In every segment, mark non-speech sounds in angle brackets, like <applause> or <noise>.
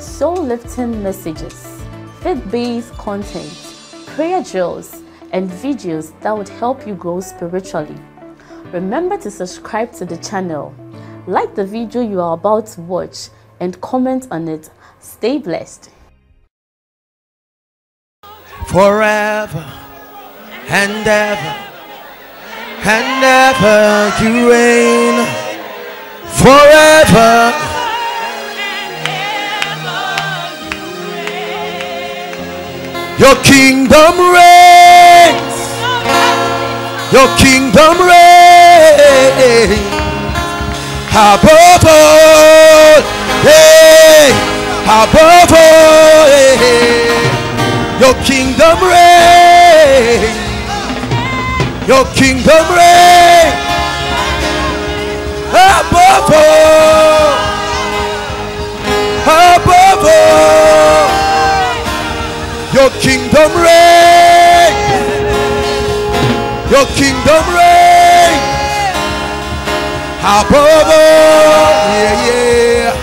soul-lifting messages, faith-based content, prayer drills, and videos that would help you grow spiritually. Remember to subscribe to the channel, like the video you are about to watch, and comment on it. Stay blessed. Forever and ever and ever you reign forever your kingdom reigns. Your kingdom reigns. Above all hey, above all hey, your kingdom reigns. Your kingdom reign above all, above all. Your kingdom reign, your kingdom reign. Above all, yeah, yeah,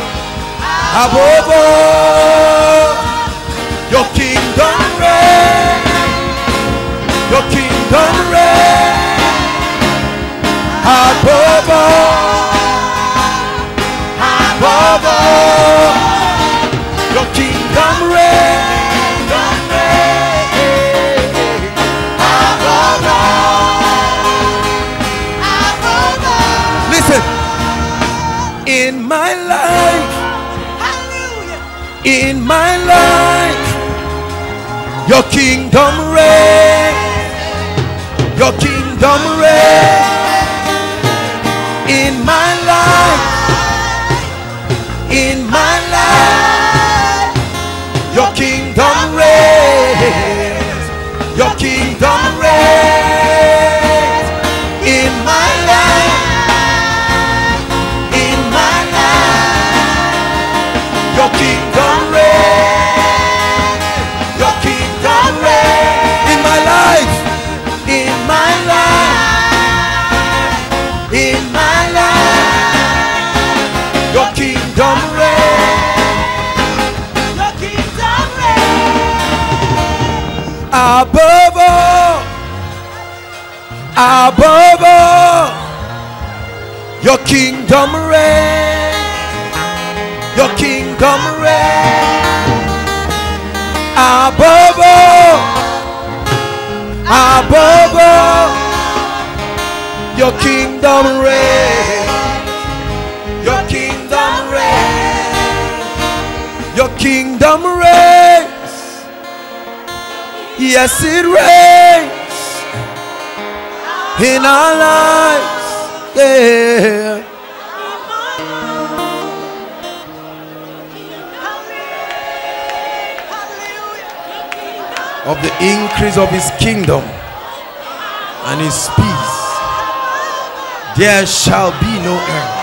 above all. Your kingdom reign, your kingdom reign. Above all, life, in my life, your kingdom reign, your kingdom reign. In my life, in my life, your kingdom reigns, your kingdom reigns your kingdom reigns, your kingdom reigns above all, above all your kingdom reigns. Your kingdom reigns. Your kingdom reigns. Yes, it reigns in our lives. Of the increase of his kingdom and his peace there shall be no end.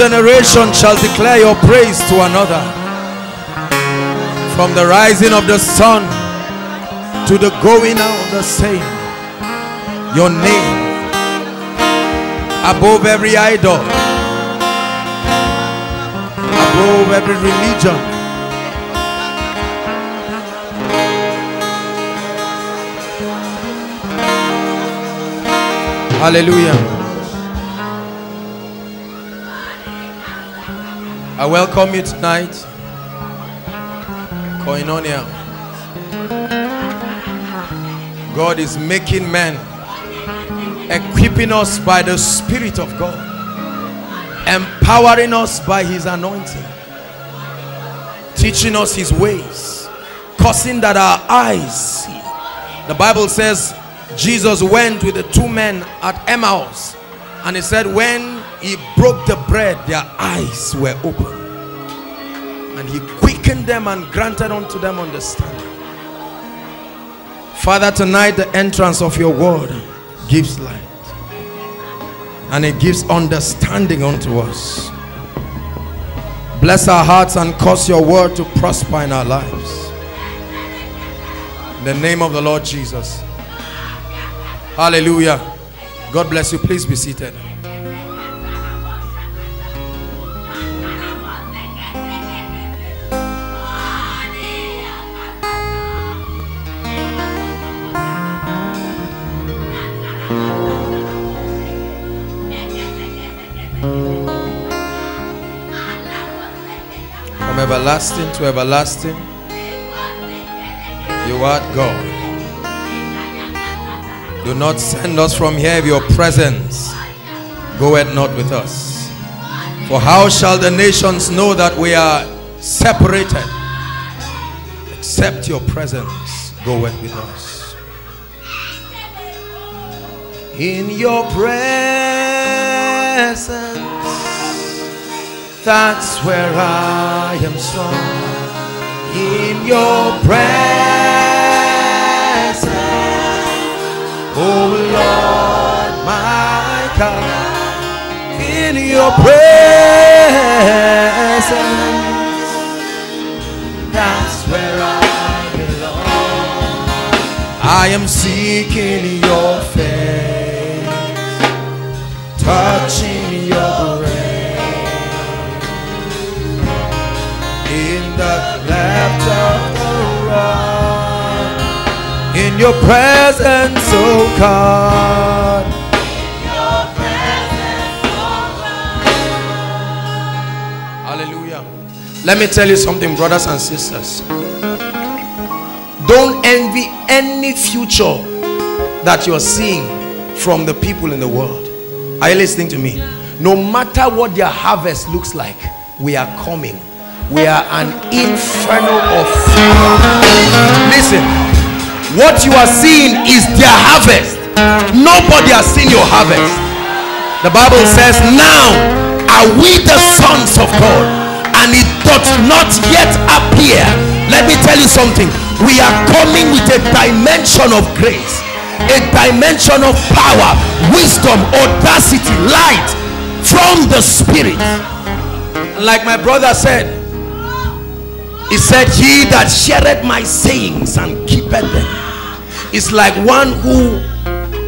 Generation shall declare your praise to another. From the rising of the sun to the going out of the same. Your name above every idol, above every religion. Hallelujah. I welcome you tonight. Koinonia. God is making men, equipping us by the Spirit of God, empowering us by His anointing, teaching us His ways, causing that our eyes see. The Bible says, Jesus went with the two men at Emmaus and he said when he broke the bread their eyes were open and he quickened them and granted unto them understanding Father tonight the entrance of your word gives light and it gives understanding unto us bless our hearts and cause your word to prosper in our lives in the name of the Lord Jesus Hallelujah. God bless you. Please be seated. Everlasting to everlasting, you are God. Do not send us from here if your presence goeth not with us. For how shall the nations know that we are separated except your presence goeth with us? In your presence, that's where I am strong. In your presence, oh Lord, my God, in your presence, that's where I belong. I am seeking your face, touching your presence, oh God. Hallelujah. Let me tell you something, brothers and sisters. Don't envy any future that you're seeing from the people in the world. Are you listening to me? No matter what their harvest looks like, we are coming. We are an inferno of fire. Listen, what you are seeing is their harvest. Nobody has seen your harvest. The Bible says, Now are we the sons of God, and it does not yet appear. Let me tell you something. We are coming with a dimension of grace, a dimension of power, wisdom, audacity, light from the Spirit. Like my brother said, he said, He that shareth my sayings and keepeth them is like one who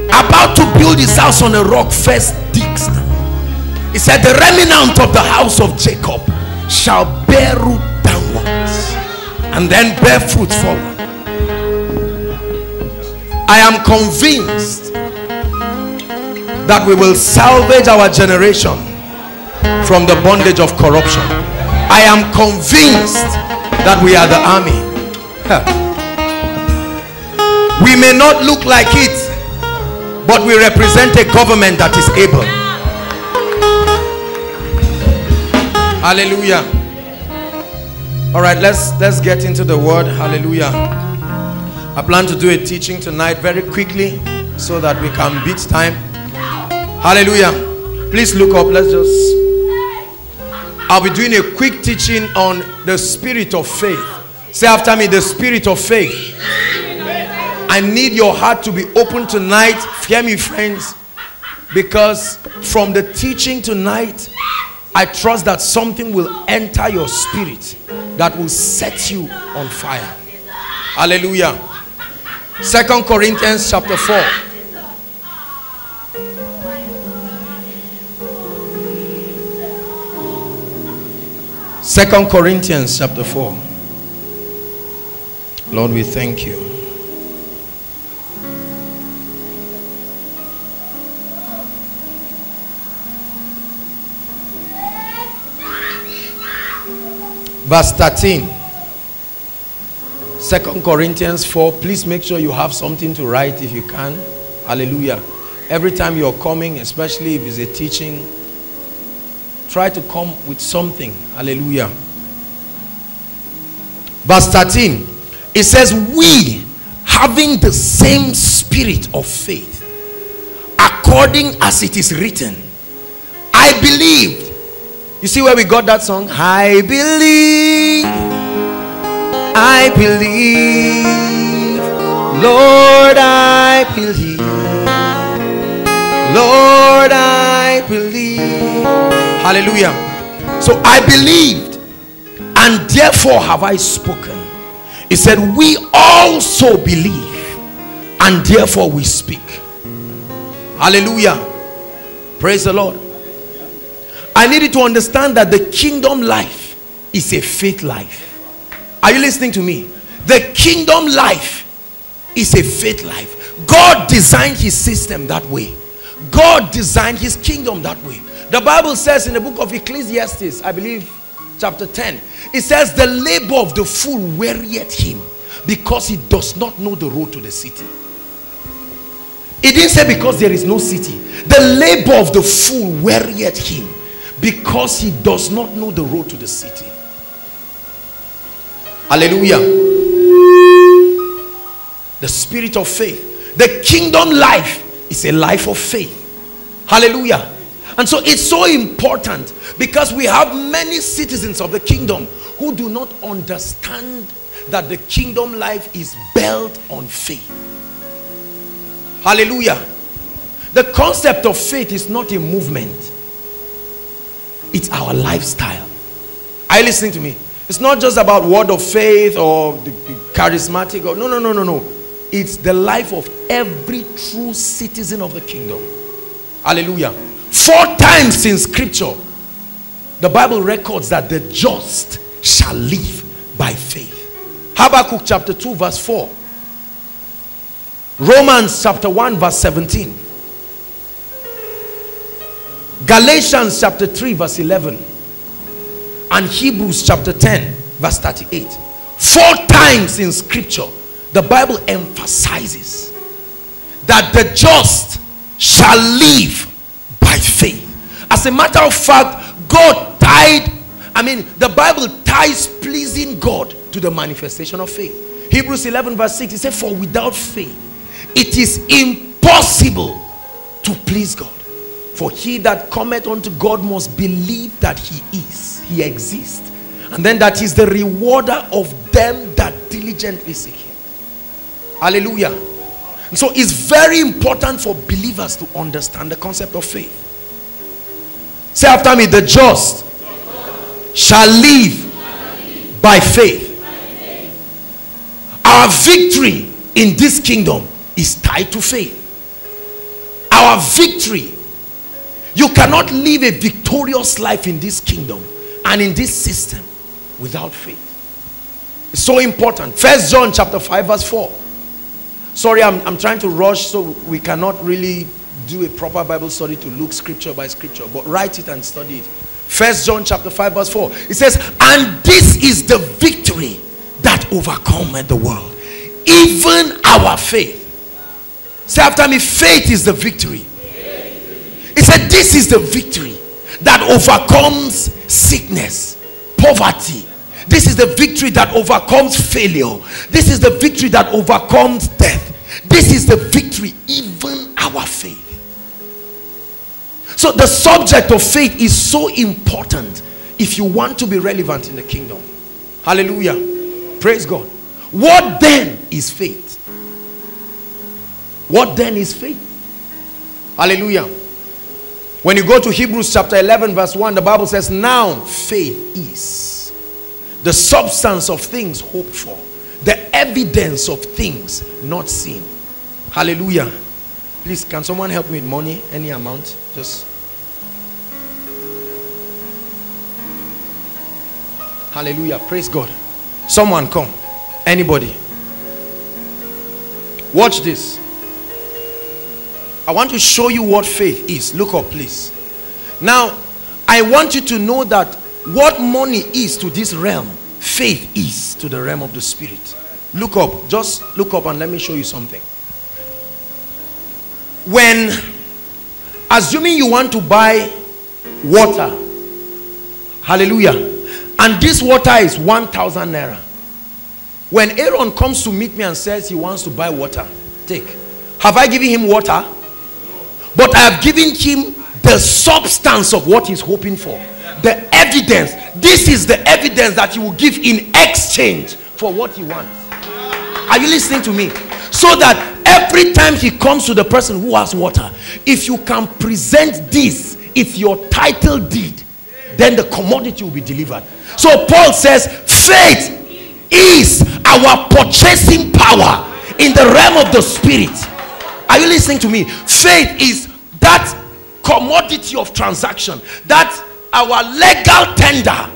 about to build his house on a rock first digs. He said, The remnant of the house of Jacob shall bear root downwards and then bear fruit forward. I am convinced that we will salvage our generation from the bondage of corruption. I am convinced that we are the army. We may not look like it, but we represent a government that is able. Hallelujah. All right, let's let's get into the word. Hallelujah. I plan to do a teaching tonight very quickly so that we can beat time. Hallelujah. Please look up. Let's just I'll be doing a quick teaching on the spirit of faith. Say after me, the spirit of faith. I need your heart to be open tonight. Hear me, friends. Because from the teaching tonight, I trust that something will enter your spirit that will set you on fire. Hallelujah. Second Corinthians chapter 4. Second Corinthians chapter 4. Lord, we thank you. Verse 13. Second Corinthians 4. Please make sure you have something to write if you can. Hallelujah. Every time you're coming, especially if it's a teaching, try to come with something. Hallelujah. Verse 13. It says, We having the same spirit of faith, according as it is written, I believed. You see where we got that song? I believe, I believe, Lord, I believe, Lord, I believe. Hallelujah. So I believed, and therefore have I spoken. He said, We also believe, and therefore we speak. Hallelujah. Praise the Lord. I need you to understand that the kingdom life is a faith life. Are you listening to me? The kingdom life is a faith life. God designed his system that way. God designed his kingdom that way. The Bible says in the book of Ecclesiastes, I believe chapter 10, it says, The labor of the fool wearieth him because he does not know the road to the city. It didn't say because there is no city. The labor of the fool wearieth him because he does not know the road to the city. Hallelujah. The spirit of faith. The kingdom life is a life of faith. Hallelujah. And so it's so important because we have many citizens of the kingdom who do not understand that the kingdom life is built on faith. Hallelujah. The concept of faith is not a movement, it's our lifestyle. Are you listening to me? It's not just about word of faith or the charismatic or no no no no no. It's the life of every true citizen of the kingdom. Hallelujah. Four times in scripture, the Bible records that the just shall live by faith. Habakkuk chapter 2, verse 4. Romans chapter 1, verse 17. Galatians chapter 3, verse 11. And Hebrews chapter 10, verse 38. Four times in scripture, the Bible emphasizes that the just shall live by faith. As a matter of fact, God tied, I mean, the Bible ties pleasing God to the manifestation of faith. Hebrews 11, verse 6, it said, For without faith, it is impossible to please God. For he that cometh unto God must believe that he is, he exists, and then that is the rewarder of them that diligently seek him. Hallelujah. And so it's very important for believers to understand the concept of faith. Say after me, the just shall live by faith. Our victory in this kingdom is tied to faith. Our victory. You cannot live a victorious life in this kingdom and in this system without faith. It's so important. First John chapter 5 verse 4. Sorry, I'm, I'm trying to rush so we cannot really do a proper Bible study to look scripture by scripture, but write it and study it. First John chapter 5 verse 4. It says, and this is the victory that overcometh the world. Even our faith. Say after me, faith is the victory. Said, this is the victory that overcomes sickness, poverty. This is the victory that overcomes failure. This is the victory that overcomes death. This is the victory, even our faith. So the subject of faith is so important if you want to be relevant in the kingdom. Hallelujah. Praise God. What then is faith? What then is faith? Hallelujah. When you go to Hebrews chapter 11, verse 1, the Bible says, Now faith is the substance of things hoped for, the evidence of things not seen. Hallelujah. Please, can someone help me with money? Any amount? Just. Hallelujah. Praise God. Someone come. Anybody. Watch this. I want to show you what faith is. Look up, please. Now, I want you to know that what money is to this realm, faith is to the realm of the spirit. Look up. Just look up and let me show you something. When, assuming you want to buy water, hallelujah, and this water is 1,000 naira. When Aaron comes to meet me and says he wants to buy water, take. Have I given him water? But I have given him the substance of what he's hoping for. The evidence. This is the evidence that he will give in exchange for what he wants. Are you listening to me? So that every time he comes to the person who has water, if you can present this, it's your title deed, then the commodity will be delivered. So Paul says, faith is our purchasing power in the realm of the spirit. Are you listening to me? Faith is that commodity of transaction, that our legal tender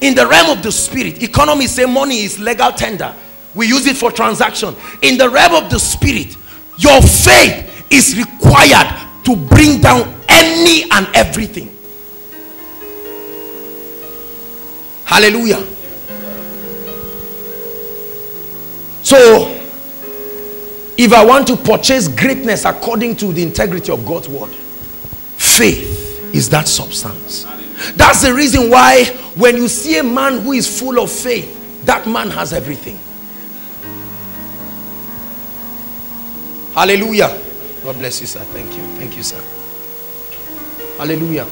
in the realm of the spirit. Economists say money is legal tender. We use it for transaction. In the realm of the spirit, your faith is required to bring down any and everything. Hallelujah. So if I want to purchase greatness according to the integrity of God's word, faith is that substance. That's the reason why when you see a man who is full of faith, that man has everything. Hallelujah. God bless you, sir. Thank you. Thank you, sir. Hallelujah.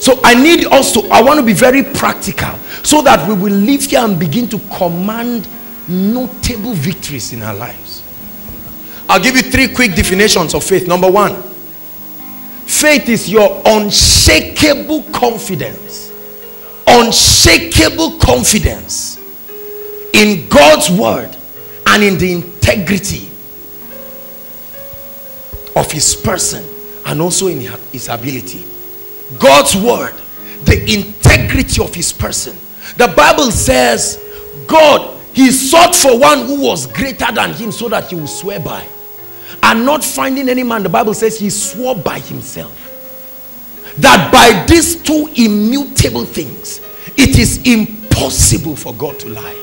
So I need also, I want to be very practical so that we will live here and begin to command notable victories in our lives. I'll give you three quick definitions of faith. Number one, faith is your unshakable confidence. Unshakable confidence in God's word and in the integrity of his person and also in his ability. God's word, the integrity of his person. The Bible says, God, he sought for one who was greater than him so that he would swear by and not finding any man, the Bible says he swore by himself that by these two immutable things, it is impossible for God to lie.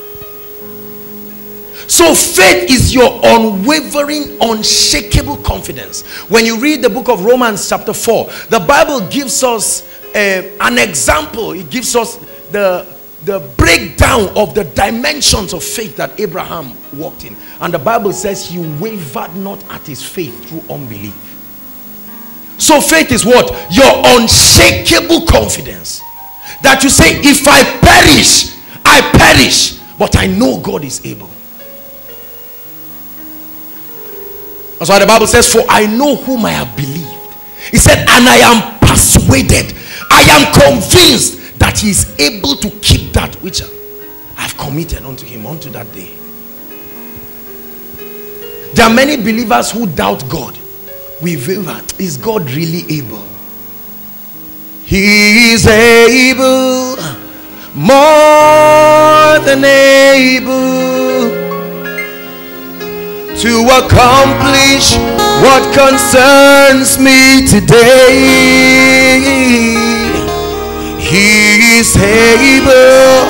So faith is your unwavering, unshakable confidence. When you read the book of Romans chapter 4, the Bible gives us uh, an example. It gives us the, the breakdown of the dimensions of faith that Abraham walked in. And the Bible says he wavered not at his faith through unbelief. So faith is what? Your unshakable confidence. That you say, if I perish, I perish. But I know God is able. That's why the Bible says, for I know whom I have believed. He said, and I am persuaded. I am convinced that he is able to keep that which I've committed unto him unto that day. There are many believers who doubt God. We waver. Is God really able? He is able, more than able to accomplish what concerns me today. He is able,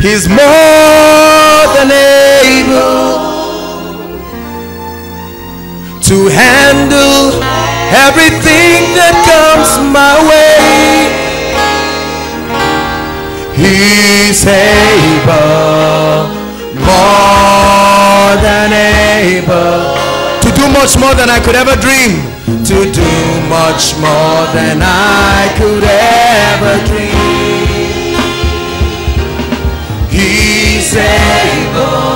He's more than able to handle everything that comes my way. He's able, more than able, to do much more than I could ever dream. To do much more than I could ever dream. He's able,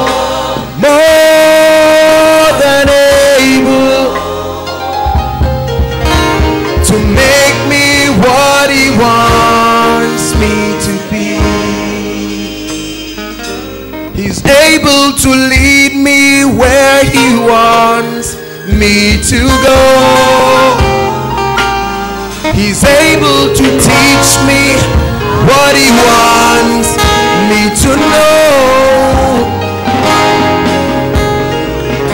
where He wants me to go. He's able to teach me what he wants me to know.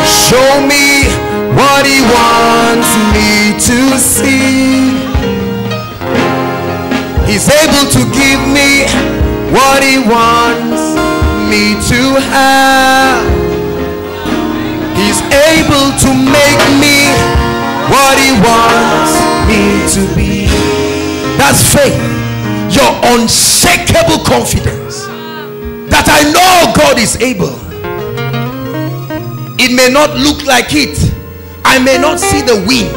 Show me what he wants me to see. He's able to give me what he wants me to have. He's able to make me what he wants me to be. That's faith. Your unshakable confidence that I know God is able. It may not look like it. I may not see the wind.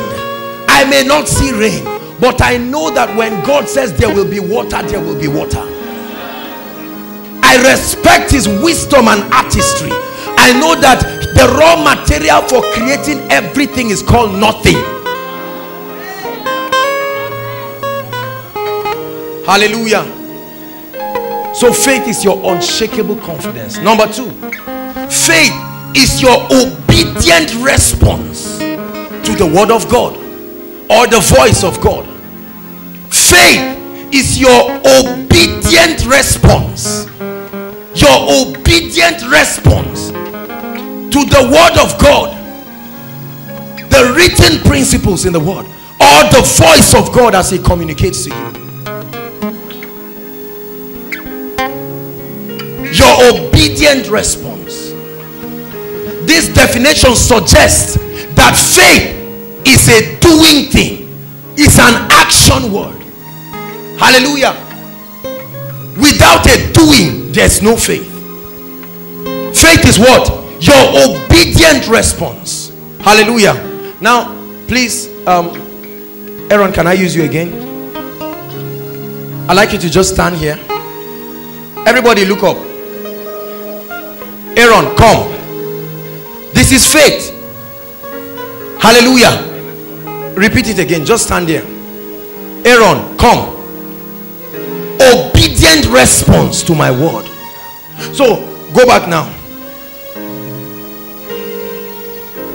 I may not see rain. But I know that when God says there will be water, there will be water. I respect his wisdom and artistry. I know that the raw material for creating everything is called nothing. Hallelujah. So faith is your unshakable confidence. Number two, faith is your obedient response to the word of God or the voice of God. Faith is your obedient response. Your obedient response to the word of God. The written principles in the word or the voice of God as he communicates to you. Your obedient response. This definition suggests that faith is a doing thing, it's an action word. Hallelujah. Without a doing, there's no faith. Faith is what? Your obedient response. Hallelujah. Now, please, um, Aaron, can I use you again? I'd like you to just stand here. Everybody, look up. Aaron, come. This is faith. Hallelujah. Repeat it again. Just stand there. Aaron, come. Obedient response to my word. So go back now.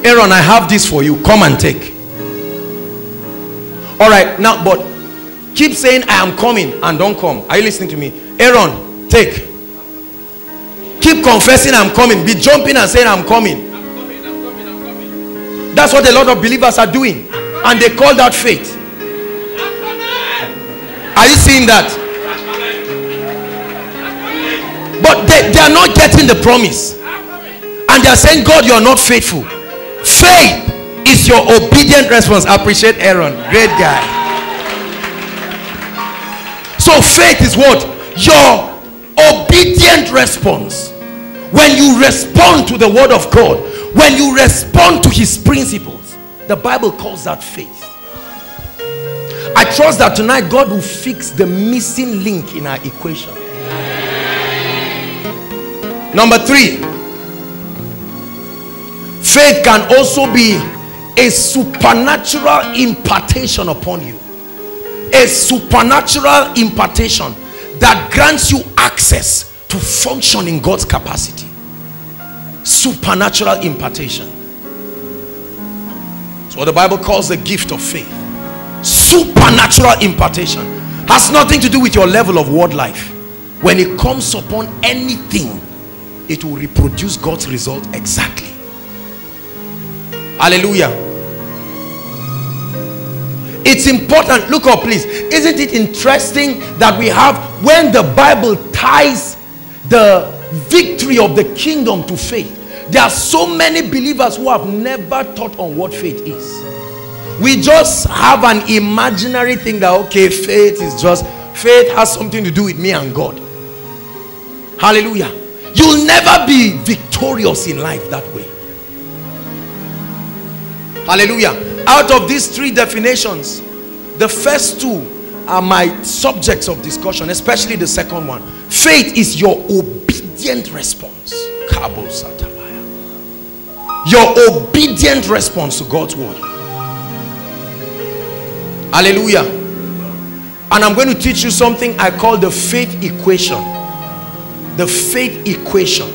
Aaron, I have this for you. Come and take. All right, now, but keep saying, I am coming and don't come. Are you listening to me? Aaron, take. Keep confessing, I'm coming. Be jumping and saying, I'm coming. That's what a lot of believers are doing. And they call that faith. Are you seeing that? But they, they are not getting the promise. And they are saying, God, you are not faithful. Faith is your obedient response. I appreciate Aaron. Great guy. So faith is what? Your obedient response. When you respond to the word of God, when you respond to his principles, the Bible calls that faith. I trust that tonight God will fix the missing link in our equation. Number three, faith can also be a supernatural impartation upon you. A supernatural impartation that grants you access to function in God's capacity. Supernatural impartation. It's what the Bible calls the gift of faith. Supernatural impartation has nothing to do with your level of word life. When it comes upon anything, it will reproduce God's result exactly. Hallelujah. It's important. Look up, please. Isn't it interesting that we have when the Bible ties the victory of the kingdom to faith? There are so many believers who have never thought on what faith is. We just have an imaginary thing that okay, faith is just faith has something to do with me and God. Hallelujah. You'll never be victorious in life that way. Hallelujah. Out of these three definitions, the first two are my subjects of discussion, especially the second one. Faith is your obedient response. Your obedient response to God's word. Hallelujah. And I'm going to teach you something I call the faith equation. The faith equation.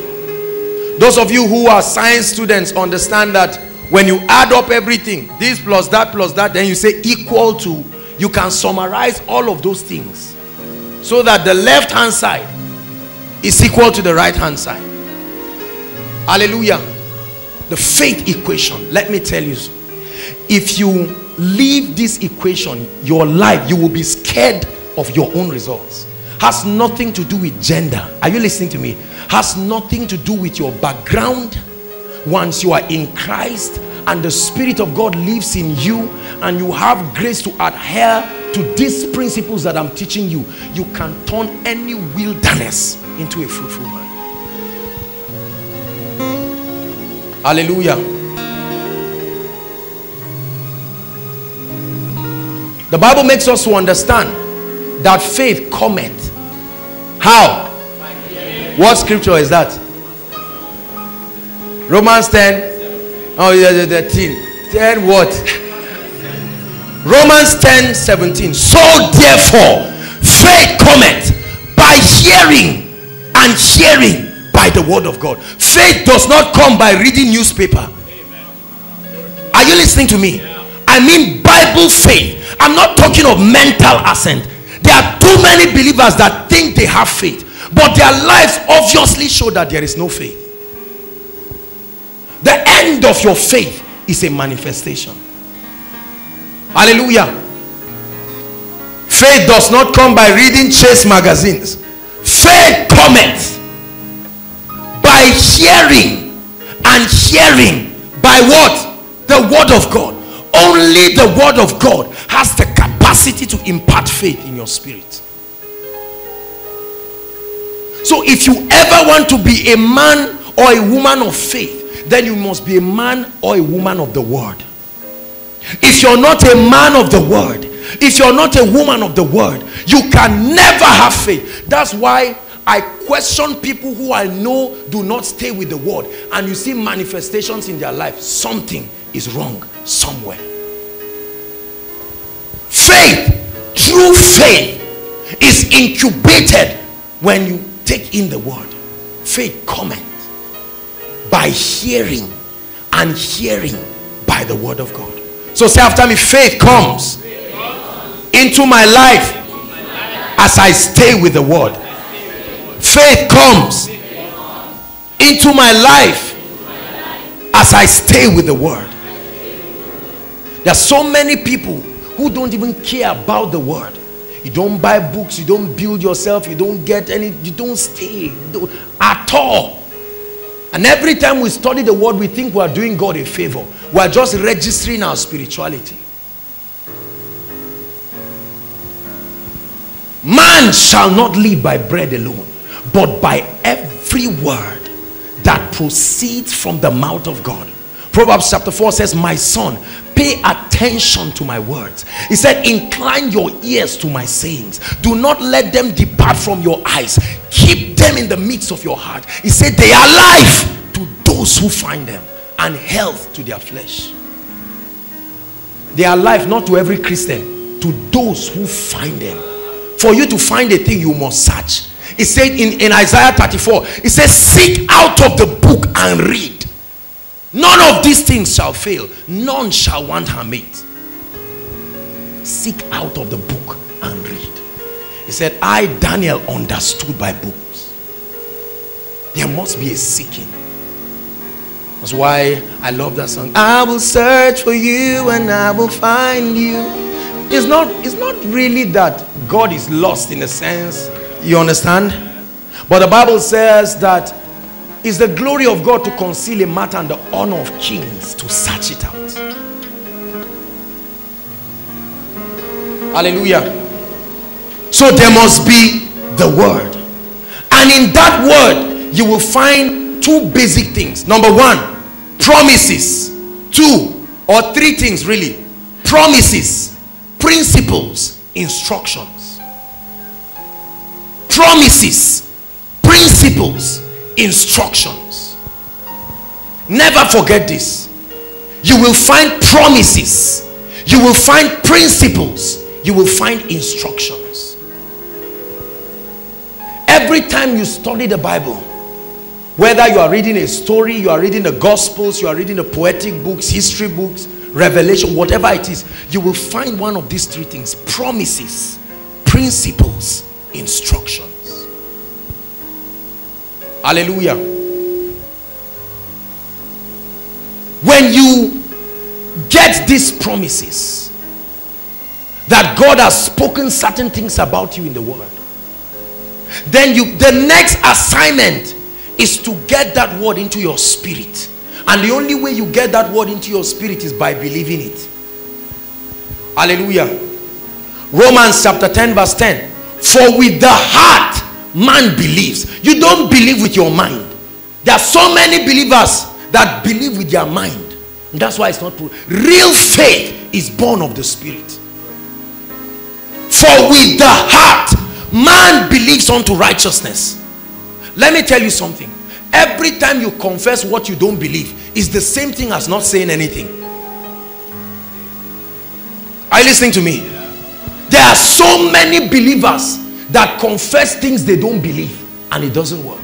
Those of you who are science students understand that when you add up everything this plus that plus that then you say equal to you can summarize all of those things. So that the left hand side is equal to the right hand side. Hallelujah. The faith equation. Let me tell you if you leave this equation your life you will be scared of your own results. Has nothing to do with gender. Are you listening to me? Has nothing to do with your background once you are in Christ and the Spirit of God lives in you and you have grace to adhere to these principles that I'm teaching you you can turn any wilderness into a fruitful man. Hallelujah. The Bible makes us to understand that faith cometh. How? What scripture is that Romans 10 oh yeah the, the 10 10 what? Romans 10 17 so therefore faith cometh by hearing and hearing by the word of God. Faith does not come by reading newspaper. Are you listening to me? I mean Bible faith. I'm not talking of mental assent there are too many believers that think they have faith but their lives obviously show that there is no faith the end of your faith is a manifestation. Hallelujah. Faith does not come by reading chase magazines. Faith cometh by hearing and hearing by what? The word of god. Only the word of god has the capacity to impart faith in your spirit. So if you ever want to be a man or a woman of faith then you must be a man or a woman of the word. If you're not a man of the word if you're not a woman of the word you can never have faith. That's why I question people who I know do not stay with the word. And you see manifestations in their life. Something is wrong somewhere. Faith true faith is incubated when you take in the word. Faith cometh by hearing and hearing by the word of God. So say after me faith comes into my life as I stay with the word. Faith comes into my life as I stay with the word. There are so many people who don't even care about the word. You don't buy books you don't build yourself you don't get any you don't stay you don't, at all and every time we study the word we think we are doing god a favor. We are just registering our spirituality. Man shall not live by bread alone but by every word that proceeds from the mouth of god. Proverbs chapter 4 says my son pay attention to my words. He said incline your ears to my sayings. Do not let them depart from your eyes. Keep them in the midst of your heart. He said they are life to those who find them and health to their flesh. They are life not to every christian to those who find them. For you to find a thing you must search. He said in, in isaiah 34 he says seek out of the book and read None of these things shall fail. None shall want her mate. Seek out of the book and read. He said, I, Daniel, understood by books. There must be a seeking. That's why I love that song. I will search for you and I will find you. It's not, it's not really that God is lost in a sense. You understand? But the Bible says that is the glory of God to conceal a matter and the honor of kings to search it out. Hallelujah. So there must be the word. And in that word, you will find two basic things. Number one, promises. Two or three things really. Promises, principles, instructions. Promises, principles, instructions. Never forget this. You will find promises. You will find principles. You will find instructions. Every time you study the bible whether you are reading a story you are reading the gospels you are reading the poetic books history books revelation whatever it is you will find one of these three things promises principles instructions hallelujah. When you get these promises that God has spoken certain things about you in the word then you the next assignment is to get that word into your spirit. And the only way you get that word into your spirit is by believing it. Hallelujah. Romans chapter 10 verse 10 for with the heart man believes. You don't believe with your mind. There are so many believers that believe with their mind. That's why it's not true real faith is born of the spirit. For with the heart man believes unto righteousness. Let me tell you something. Every time you confess what you don't believe is the same thing as not saying anything. Are you listening to me? There are so many believers that confess things they don't believe and it doesn't work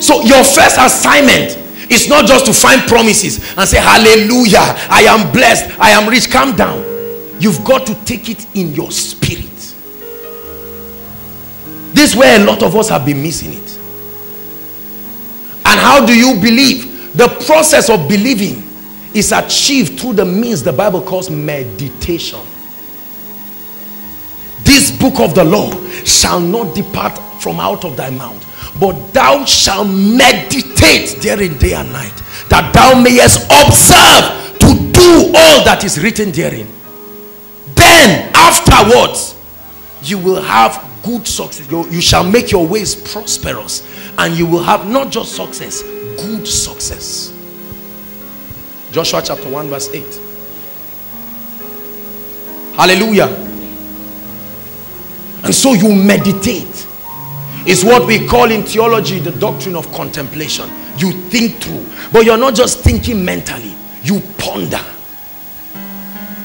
so your first assignment is not just to find promises and say, Hallelujah, I am blessed, I am rich. Calm down. You've got to take it in your spirit. This is where a lot of us have been missing it. And how do you believe? The process of believing is achieved through the means the Bible calls meditation. This book of the law shall not depart from out of thy mouth but thou shalt meditate therein day and night that thou mayest observe to do all that is written therein. Then afterwards you will have good success. You, you shall make your ways prosperous and you will have not just success good success Joshua chapter 1 verse 8 hallelujah. And so you meditate. Is what we call in theology the doctrine of contemplation. You think through but you're not just thinking mentally. You ponder.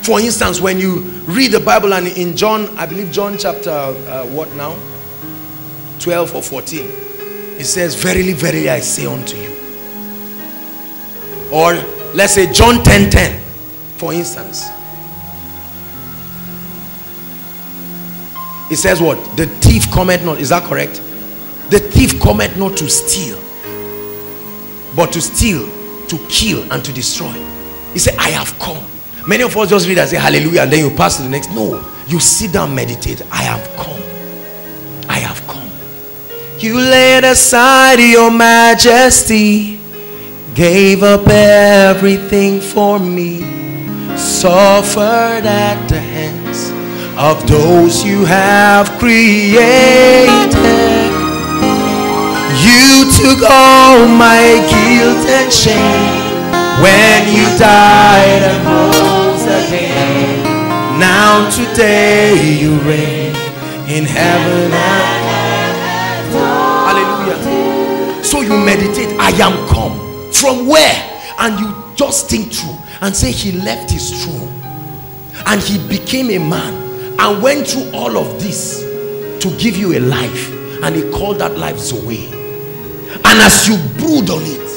For instance when you read the bible and in john i believe john chapter uh, what now? 12 or 14 it says verily verily i say unto you or let's say john 10 10 for instance it says what the thief cometh not is that correct the thief cometh not to steal, but to steal, to kill, and to destroy. He said, I have come. Many of us just read and say hallelujah, and then you pass to the next. No, you sit down, meditate. I have come. I have come. You laid aside your majesty, gave up everything for me, suffered at the hands of those you have created. You took all my guilt and shame when you died and rose again. Now today you reign in heaven and Hallelujah. So you meditate, I am come. From where? And you just think through and say he left his throne and he became a man and went through all of this to give you a life and he called that life Zoe. And as you brood on it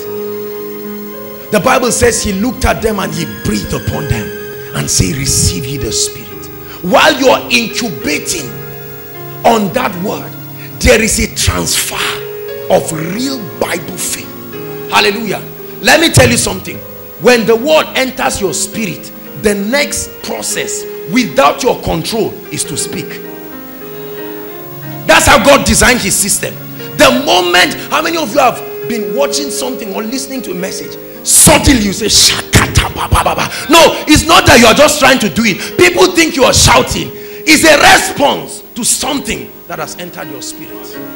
the bible says he looked at them and he breathed upon them and say receive ye the spirit. While you are incubating on that word there is a transfer of real bible faith hallelujah let me tell you something when the word enters your spirit the next process without your control is to speak that's how god designed his system the moment, how many of you have been watching something or listening to a message? Suddenly you say, Shakata baba baba. No, it's not that you are just trying to do it. People think you are shouting. It's a response to something that has entered your spirit.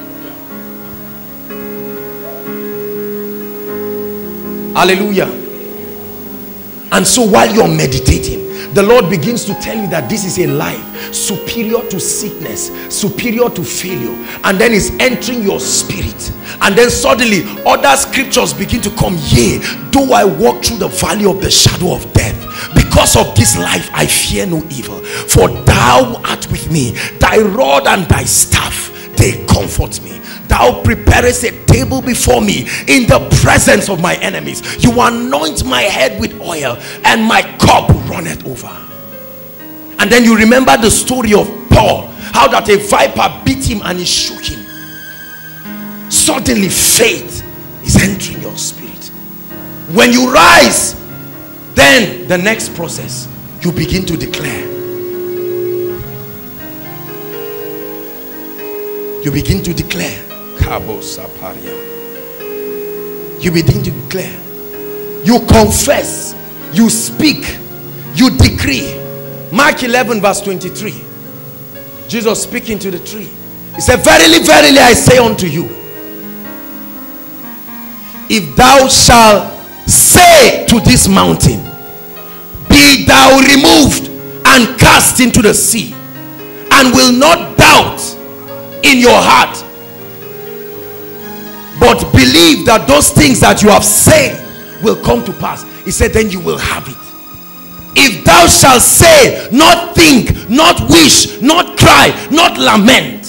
Hallelujah. And so while you're meditating, the Lord begins to tell you that this is a life superior to sickness, superior to failure, and then it's entering your spirit. And then suddenly, other scriptures begin to come. Yea, though I walk through the valley of the shadow of death, because of this life I fear no evil for thou art with me thy rod and thy staff they comfort me thou preparest a table before me in the presence of my enemies. You anoint my head with oil and my cup runneth over. And then you remember the story of Paul how that a viper beat him and he shook him. Suddenly faith is entering your spirit. When you rise then the next process you begin to declare. You begin to declare you begin to declare. You confess. You speak. You decree. Mark 11 verse 23 jesus speaking to the tree. He said verily verily i say unto you if thou shalt say to this mountain be thou removed and cast into the sea and will not doubt in your heart but believe that those things that you have said will come to pass. He said then you will have it. If thou shalt say not think not wish not cry not lament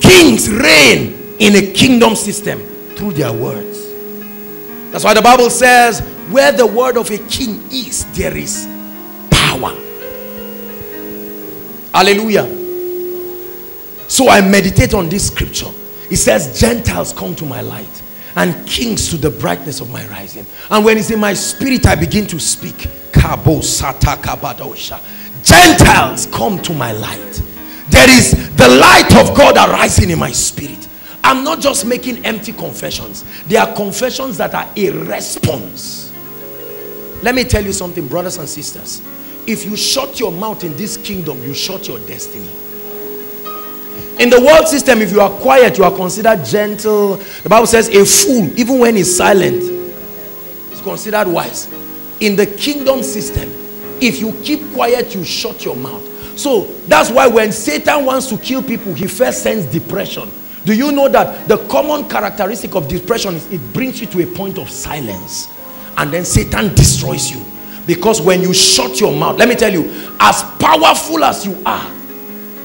kings reign in a kingdom system through their words. That's why the bible says where the word of a king is there is power. Hallelujah. So i meditate on this scripture it says gentiles come to my light and kings to the brightness of my rising. And when it's in my spirit i begin to speak. Gentiles come to my light. There is the light of god arising in my spirit. I'm not just making empty confessions. They are confessions that are a response. Let me tell you something brothers and sisters. If you shut your mouth in this kingdom you shut your destiny in the world system if you are quiet you are considered gentle. The bible says a fool even when he's silent is considered wise. In the kingdom system if you keep quiet you shut your mouth. So that's why when satan wants to kill people he first sends depression. Do you know that the common characteristic of depression is it brings you to a point of silence and then satan destroys you? Because when you shut your mouth let me tell you as powerful as you are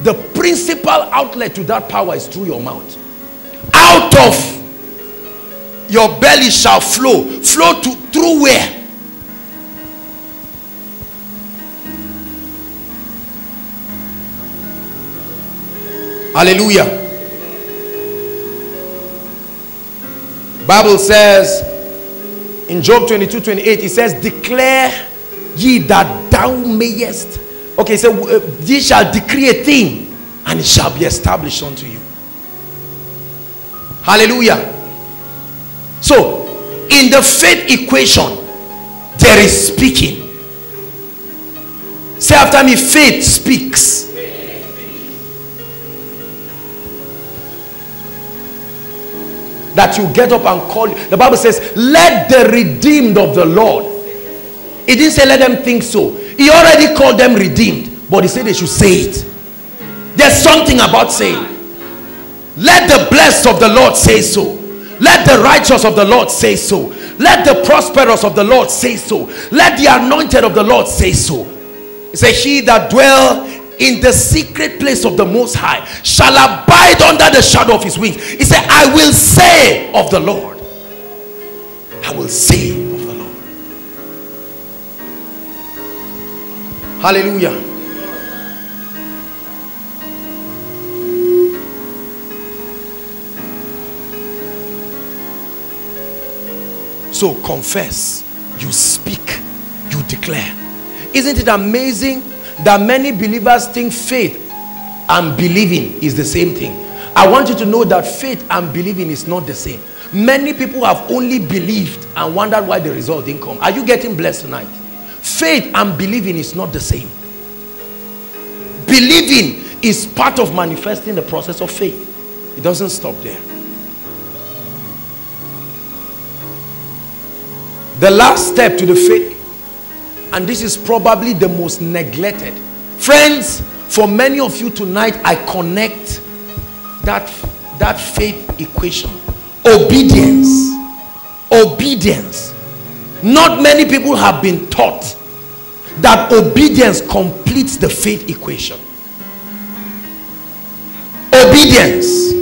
the principal outlet to that power is through your mouth. Out of your belly shall flow flow to through where? Hallelujah. Bible says in job 22 28 it says declare ye that thou mayest okay so uh, ye shall decree a thing and it shall be established unto you. Hallelujah. So in the faith equation there is speaking. Say after me faith speaks. That you get up and call the bible says let the redeemed of the lord. It didn't say let them think so he already called them redeemed but he said they should say it. There's something about saying let the blessed of the lord say so. Let the righteous of the lord say so. Let the prosperous of the lord say so. Let the anointed of the lord say so. He said he that dwell in the secret place of the most high shall abide under the shadow of his wings. He said i will say of the lord i will say hallelujah. So confess you speak you declare. Isn't it amazing that many believers think faith and believing is the same thing? I want you to know that faith and believing is not the same. Many people have only believed and wondered why the result didn't come. Are you getting blessed tonight faith and believing is not the same. Believing is part of manifesting the process of faith. It doesn't stop there. The last step to the faith and this is probably the most neglected. Friends for many of you tonight i connect that that faith equation. Obedience. Obedience. Not many people have been taught that obedience completes the faith equation. Obedience.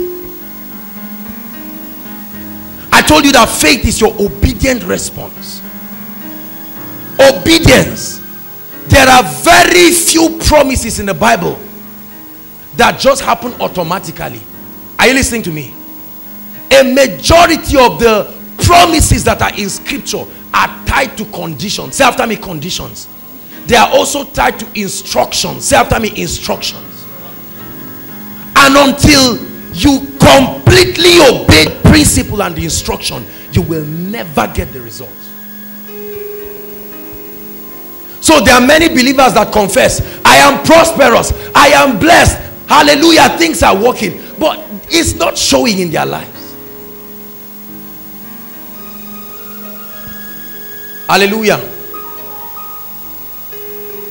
I told you that faith is your obedient response. Obedience. There are very few promises in the Bible that just happen automatically. Are you listening to me? A majority of the promises that are in scripture are tied to conditions. Say after me, conditions. They are also tied to instructions. Say after me, instructions. And until you completely obey principle and the instruction, you will never get the results. So there are many believers that confess, I am prosperous, I am blessed, hallelujah, things are working, but it's not showing in their lives. Hallelujah.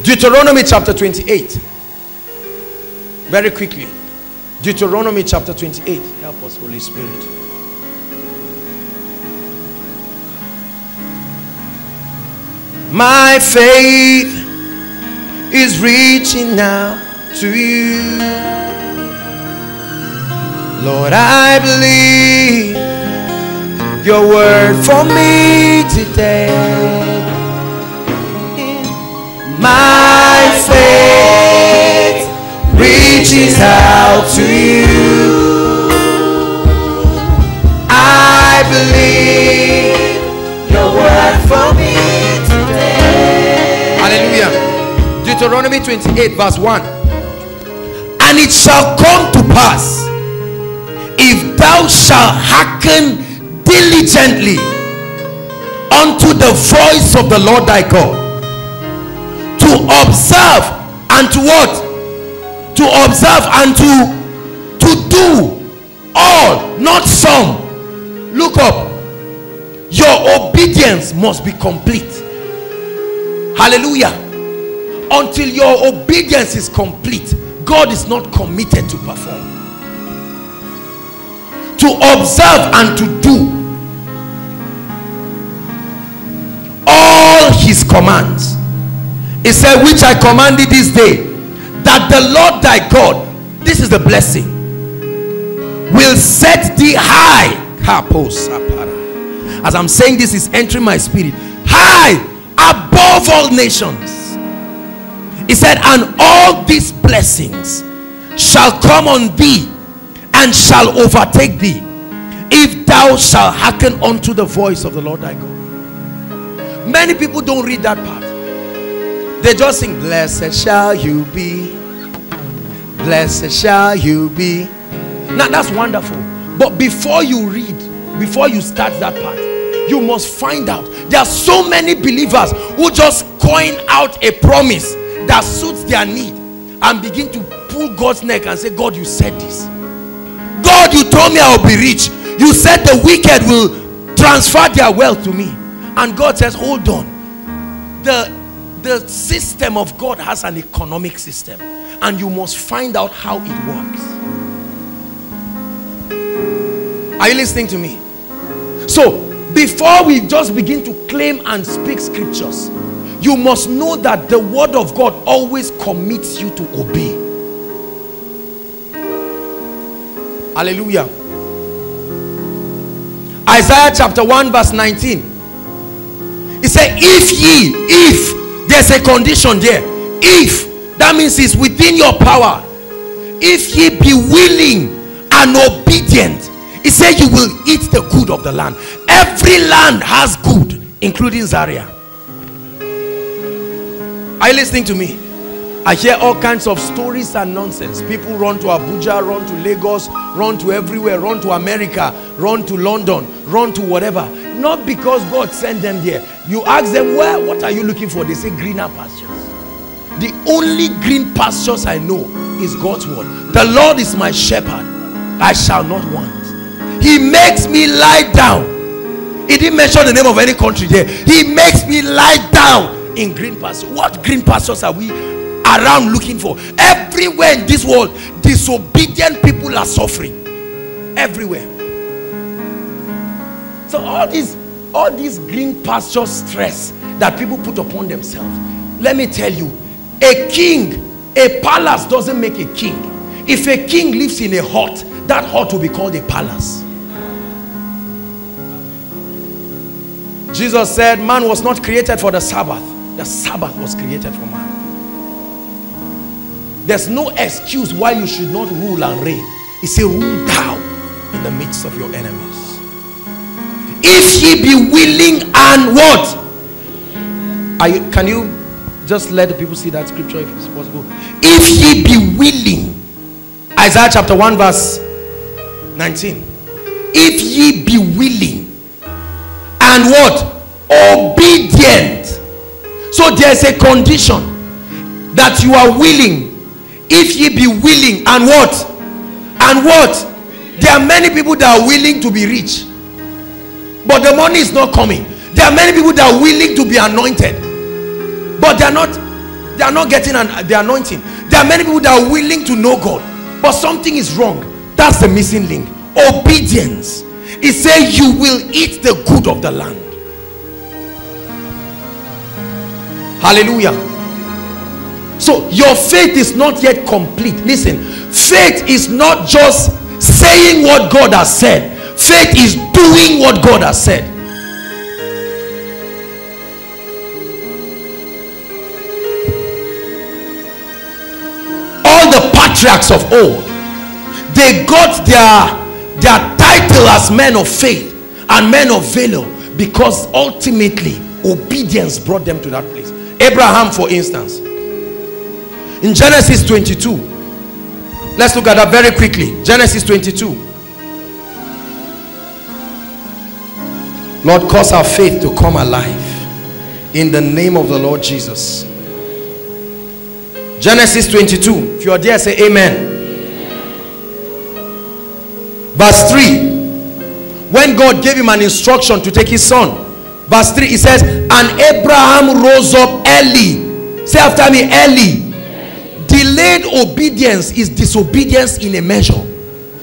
Deuteronomy chapter 28. Very quickly. Deuteronomy chapter 28. Help us, Holy Spirit. My faith is reaching out to you. Lord, I believe your word for me today. My faith reaches out to you. I believe your word for me today. Hallelujah. Deuteronomy 28, verse 1. And it shall come to pass if thou shalt hearken diligently unto the voice of the Lord thy God to observe and to what? To observe and to to do all not some. Look up. Your obedience must be complete. Hallelujah. Until your obedience is complete God is not committed to perform. To observe and to do all his commands he said which i commanded this day that the lord thy god this is the blessing will set thee high as i'm saying this is entering my spirit high above all nations he said and all these blessings shall come on thee and shall overtake thee if thou shalt hearken unto the voice of the Lord thy God. Many people don't read that part. They just sing, Blessed shall you be, blessed shall you be. Now that's wonderful. But before you read, before you start that part, you must find out. There are so many believers who just coin out a promise that suits their need and begin to pull God's neck and say, God, you said this. God, you told me I will be rich. You said the wicked will transfer their wealth to me. And God says, hold on. The, the system of God has an economic system. And you must find out how it works. Are you listening to me? So, before we just begin to claim and speak scriptures, you must know that the word of God always commits you to obey. Hallelujah. Isaiah chapter 1 verse 19. He said, if ye, if, there's a condition there. If, that means it's within your power. If ye be willing and obedient, he said you will eat the good of the land. Every land has good, including Zaria. Are you listening to me? I hear all kinds of stories and nonsense. People run to Abuja, run to Lagos, run to everywhere, run to America, run to London, run to whatever. Not because God sent them there. You ask them, where, what are you looking for? They say greener pastures. The only green pastures I know is God's word. The Lord is my shepherd. I shall not want. He makes me lie down. He didn't mention the name of any country there. He makes me lie down in green pastures. What green pastures are we around looking for. Everywhere in this world disobedient people are suffering. Everywhere. So all these all these green pasture stress that people put upon themselves let me tell you a king a palace doesn't make a king. If a king lives in a hut that hut will be called a palace. Jesus said man was not created for the Sabbath. The Sabbath was created for man there's no excuse why you should not rule and reign. He said rule thou in the midst of your enemies. If he be willing and what? You can you just let the people see that scripture if it's possible? If he be willing isaiah chapter 1 verse 19 if ye be willing and what? Obedient. So there's a condition that you are willing if ye be willing and what? And what? There are many people that are willing to be rich but the money is not coming. There are many people that are willing to be anointed but they are not they are not getting an, the anointing. There are many people that are willing to know god but something is wrong. That's the missing link. Obedience. It says you will eat the good of the land. Hallelujah so your faith is not yet complete. Listen faith is not just saying what god has said. Faith is doing what god has said. All the patriarchs of old they got their their title as men of faith and men of valor because ultimately obedience brought them to that place. Abraham for instance in genesis 22 let's look at that very quickly. Genesis 22 lord cause our faith to come alive. In the name of the lord jesus. Genesis 22 if you are there say amen. Verse 3 when God gave him an instruction to take his son. Verse 3 he says and Abraham rose up early. Say after me early delayed obedience is disobedience in a measure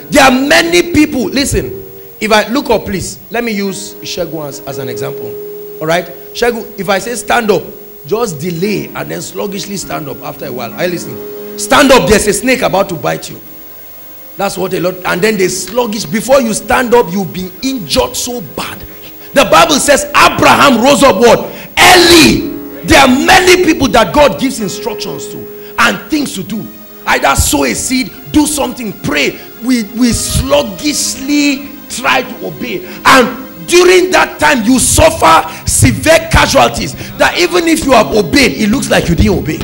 there are many people listen if I look up please let me use Shegu as, as an example all right Shegu if I say stand up just delay and then sluggishly stand up after a while are you listening stand up there's a snake about to bite you that's what a lot, and then they sluggish. Before you stand up, you'll be injured so bad. The Bible says Abraham rose up what? Early. There are many people that God gives instructions to and things to do. Either sow a seed, do something, pray. We, we sluggishly try to obey. And during that time, you suffer severe casualties that even if you have obeyed, it looks like you didn't obey.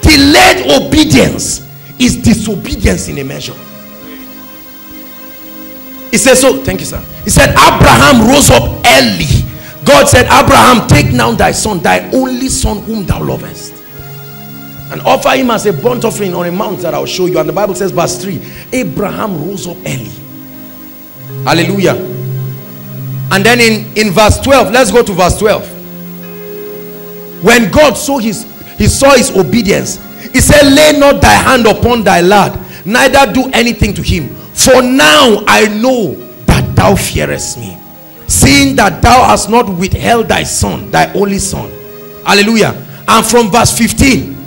Delayed obedience is disobedience in a measure. He says so. Thank you, sir. He said, Abraham rose up early. God said, Abraham, take now thy son, thy only son whom thou lovest, and offer him as a burnt offering on a mount that I'll show you. And the Bible says, verse 3 Abraham rose up early. Hallelujah. And then in, in verse 12, let's go to verse 12. When God saw his he saw his obedience, he said, Lay not thy hand upon thy lad, neither do anything to him. For now I know that thou fearest me, seeing that thou hast not withheld thy son, thy only son. Hallelujah. And from verse 15,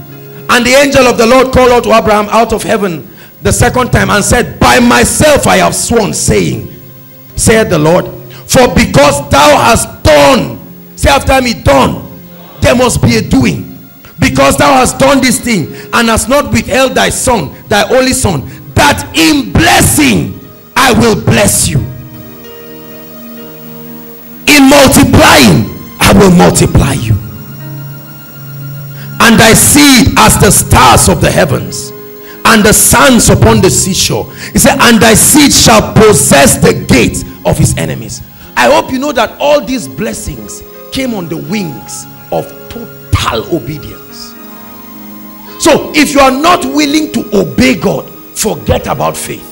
and the angel of the Lord called out to Abraham out of heaven the second time and said, By myself I have sworn, saying, said the Lord, for because thou hast done, say after me, done, there must be a doing. Because thou hast done this thing and hast not withheld thy son thy only son that in blessing i will bless you. In multiplying i will multiply you and thy seed as the stars of the heavens and the sands upon the seashore he said and thy seed shall possess the gates of his enemies i hope you know that all these blessings came on the wings of total obedience so if you are not willing to obey God, forget about faith.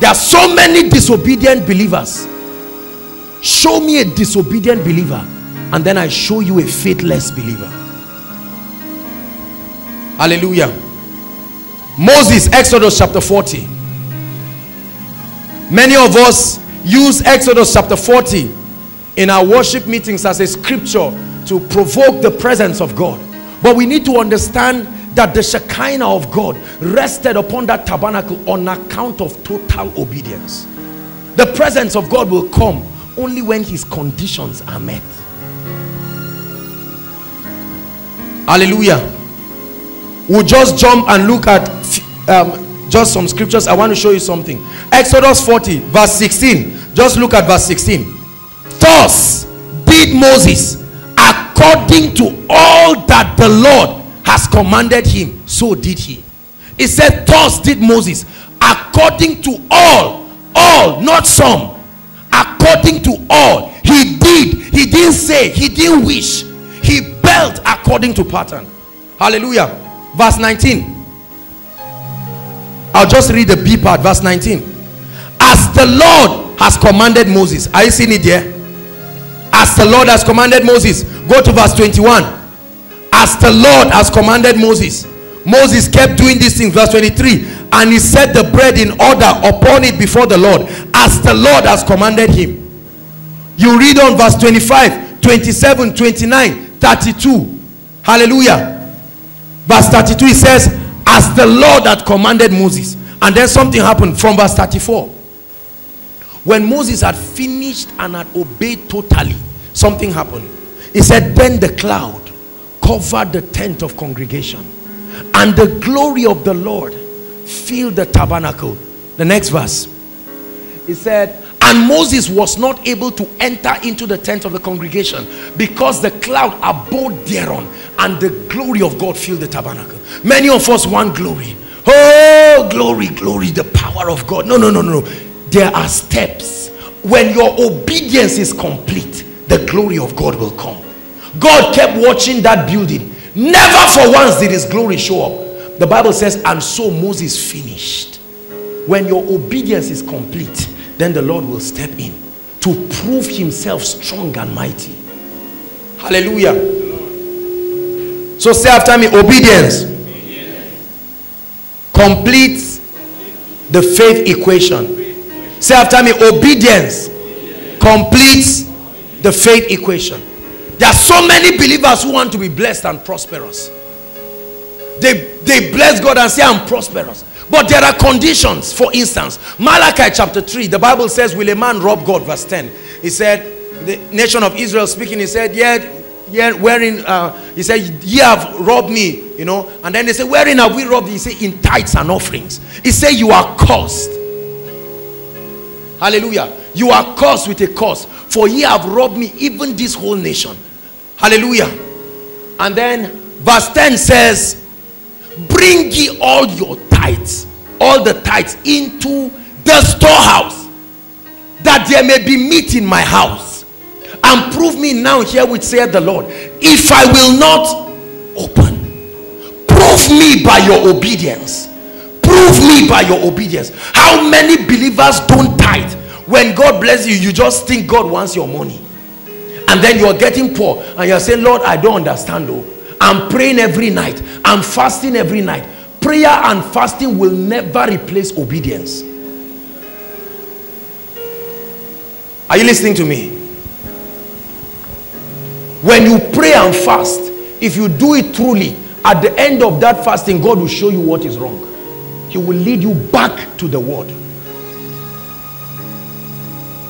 There are so many disobedient believers. Show me a disobedient believer and then I show you a faithless believer. Hallelujah. Moses, Exodus chapter 40. Many of us use Exodus chapter 40 in our worship meetings as a scripture to provoke the presence of God. But we need to understand that the Shekinah of God rested upon that tabernacle on account of total obedience. The presence of God will come only when his conditions are met. Hallelujah. We'll just jump and look at um, just some scriptures. I want to show you something. Exodus 40 verse 16. Just look at verse 16. Thus did Moses according to all that the Lord has commanded him, so did he. He said, Thus did Moses, according to all, all, not some, according to all. He did, he didn't say, he didn't wish, he built according to pattern. Hallelujah. Verse 19. I'll just read the B part, verse 19. As the Lord has commanded Moses, are you seeing it there? As the Lord has commanded Moses, go to verse 21 as the Lord has commanded Moses. Moses kept doing these things. Verse 23 and he set the bread in order upon it before the Lord as the Lord has commanded him. You read on verse 25, 27, 29, 32. Hallelujah. Verse 32 it says, As the Lord had commanded Moses. And then something happened from verse 34. When Moses had finished and had obeyed totally, something happened. He said, Then the cloud covered the tent of congregation and the glory of the Lord filled the tabernacle. The next verse. He said, and Moses was not able to enter into the tent of the congregation because the cloud abode thereon and the glory of God filled the tabernacle. Many of us want glory. Oh, glory, glory, the power of God. No, no, no, no. There are steps. When your obedience is complete, the glory of God will come. God kept watching that building. Never for once did his glory show up. The Bible says, and so Moses finished. When your obedience is complete, then the Lord will step in to prove himself strong and mighty. Hallelujah. So say after me, obedience, completes the faith equation. Say after me, obedience completes the faith equation. There are so many believers who want to be blessed and prosperous. They, they bless God and say, I'm prosperous. But there are conditions. For instance, Malachi chapter 3, the Bible says, Will a man rob God? Verse 10. He said, The nation of Israel speaking, he said, Yeah, yeah, wherein uh, he said, Ye have robbed me, you know. And then they say, Wherein have we robbed? He said, In tithes and offerings. He said, You are cursed. Hallelujah. You are cursed with a curse. For ye have robbed me, even this whole nation. Hallelujah. And then verse 10 says, Bring ye all your tithes, all the tithes into the storehouse, that there may be meat in my house. And prove me now here which saith the Lord, if I will not open. Prove me by your obedience. Prove me by your obedience. How many believers don't tithe? When God bless you, you just think God wants your money and then you're getting poor and you're saying lord i don't understand though i'm praying every night i'm fasting every night prayer and fasting will never replace obedience. Are you listening to me? When you pray and fast if you do it truly at the end of that fasting god will show you what is wrong. He will lead you back to the word.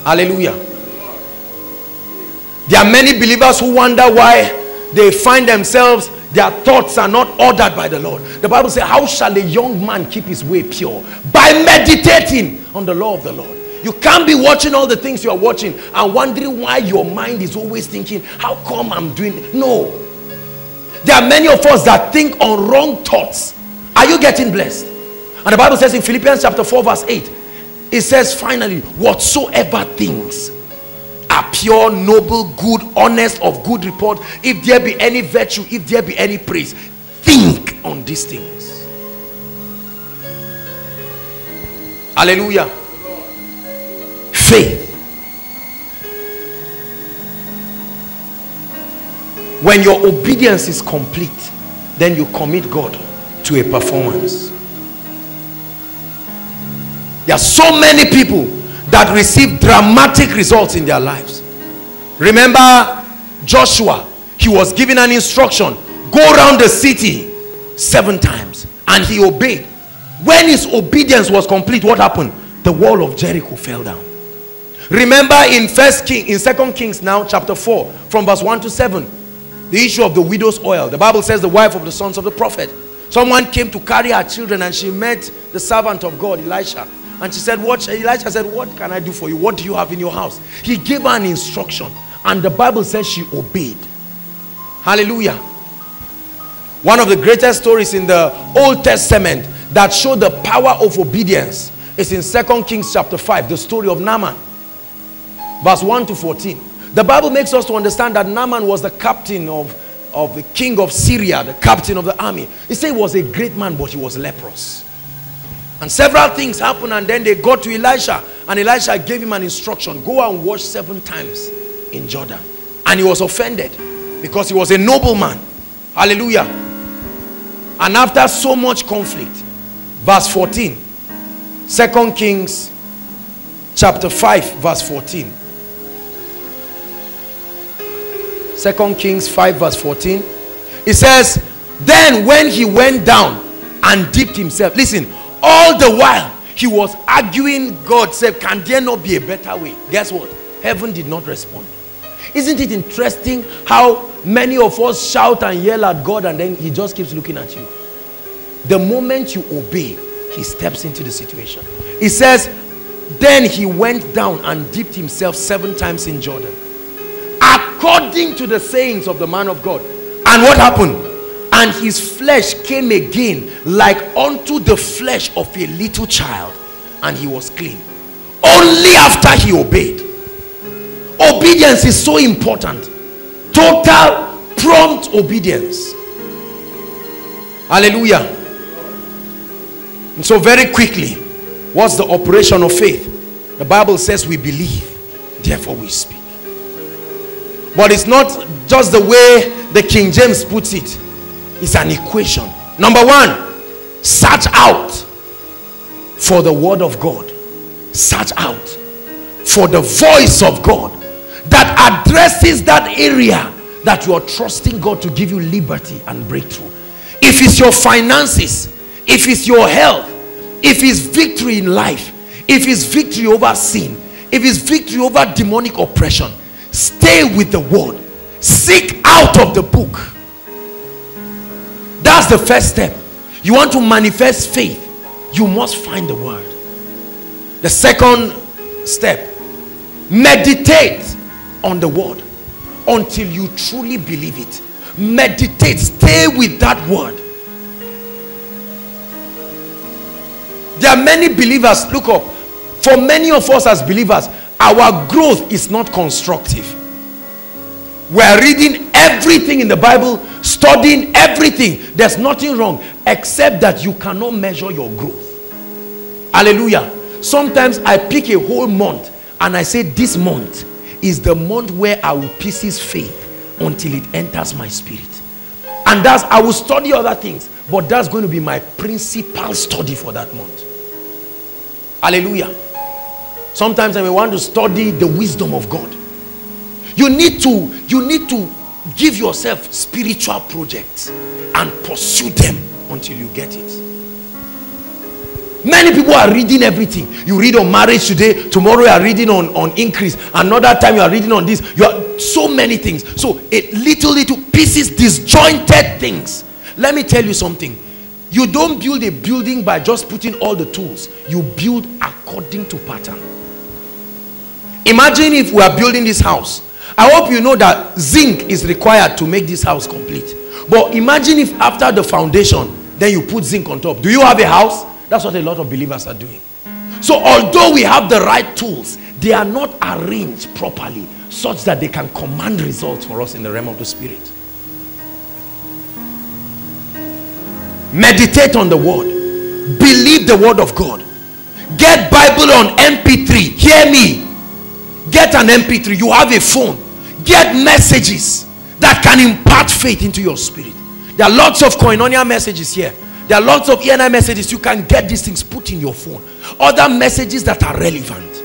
Hallelujah. There are many believers who wonder why they find themselves, their thoughts are not ordered by the Lord. The Bible says, How shall a young man keep his way pure? By meditating on the law of the Lord. You can't be watching all the things you are watching and wondering why your mind is always thinking, How come I'm doing? No. There are many of us that think on wrong thoughts. Are you getting blessed? And the Bible says in Philippians chapter 4, verse 8, it says, Finally, whatsoever things pure, noble, good, honest, of good report. If there be any virtue, if there be any praise, think on these things. Hallelujah. Faith. When your obedience is complete, then you commit God to a performance. There are so many people that received dramatic results in their lives. Remember Joshua. He was given an instruction. Go around the city seven times. And he obeyed. When his obedience was complete what happened? The wall of jericho fell down. Remember in first king in second kings now chapter 4 from verse 1 to 7 the issue of the widow's oil. The bible says the wife of the sons of the prophet. Someone came to carry her children and she met the servant of god elisha and she said what? Elisha said what can i do for you? What do you have in your house? He gave her an instruction. And the bible says she obeyed. Hallelujah. One of the greatest stories in the old testament that show the power of obedience is in second kings chapter 5 the story of naaman. Verse 1 to 14 the bible makes us to understand that naaman was the captain of of the king of syria the captain of the army. He said he was a great man but he was leprous and several things happened and then they got to elisha and elisha gave him an instruction go and wash seven times in jordan. And he was offended because he was a nobleman hallelujah. And after so much conflict verse 14 second kings chapter 5 verse 14 second kings 5 verse 14 it says then when he went down and dipped himself listen all the while he was arguing god said can there not be a better way? Guess what? Heaven did not respond. Isn't it interesting how many of us shout and yell at god and then he just keeps looking at you? The moment you obey he steps into the situation. He says then he went down and dipped himself seven times in jordan. According to the sayings of the man of God. And what happened? And his flesh came again like unto the flesh of a little child, and he was clean. Only after he obeyed. Obedience is so important. Total, prompt obedience. Hallelujah. And so, very quickly, what's the operation of faith? The Bible says we believe, therefore we speak. But it's not just the way the King James puts it. It's an equation. Number one, search out for the word of God. Search out for the voice of God that addresses that area that you are trusting God to give you liberty and breakthrough. If it's your finances, if it's your health, if it's victory in life, if it's victory over sin, if it's victory over demonic oppression, stay with the word seek out of the book that's the first step. You want to manifest faith you must find the word. The second step meditate on the word until you truly believe it. Meditate stay with that word. There are many believers look up. For many of us as believers our growth is not constructive we're reading everything in the bible studying everything. There's nothing wrong except that you cannot measure your growth. Hallelujah. Sometimes i pick a whole month and i say this month is the month where i will pieces faith until it enters my spirit. And that's i will study other things but that's going to be my principal study for that month. Hallelujah. Sometimes i may want to study the wisdom of god you need to you need to give yourself spiritual projects and pursue them until you get it. Many people are reading everything. You read on marriage today tomorrow you are reading on on increase another time you are reading on this. You are so many things. So a little little pieces disjointed things. Let me tell you something. You don't build a building by just putting all the tools. You build according to pattern. Imagine if we are building this house i hope you know that zinc is required to make this house complete. But imagine if after the foundation then you put zinc on top. Do you have a house? That's what a lot of believers are doing. So although we have the right tools they are not arranged properly such that they can command results for us in the realm of the spirit. Meditate on the word. Believe the word of god. Get bible on mp3 hear me get an mp3 you have a phone. Get messages that can impart faith into your spirit. There are lots of koinonia messages here. There are lots of ENI messages. You can get these things put in your phone. Other messages that are relevant.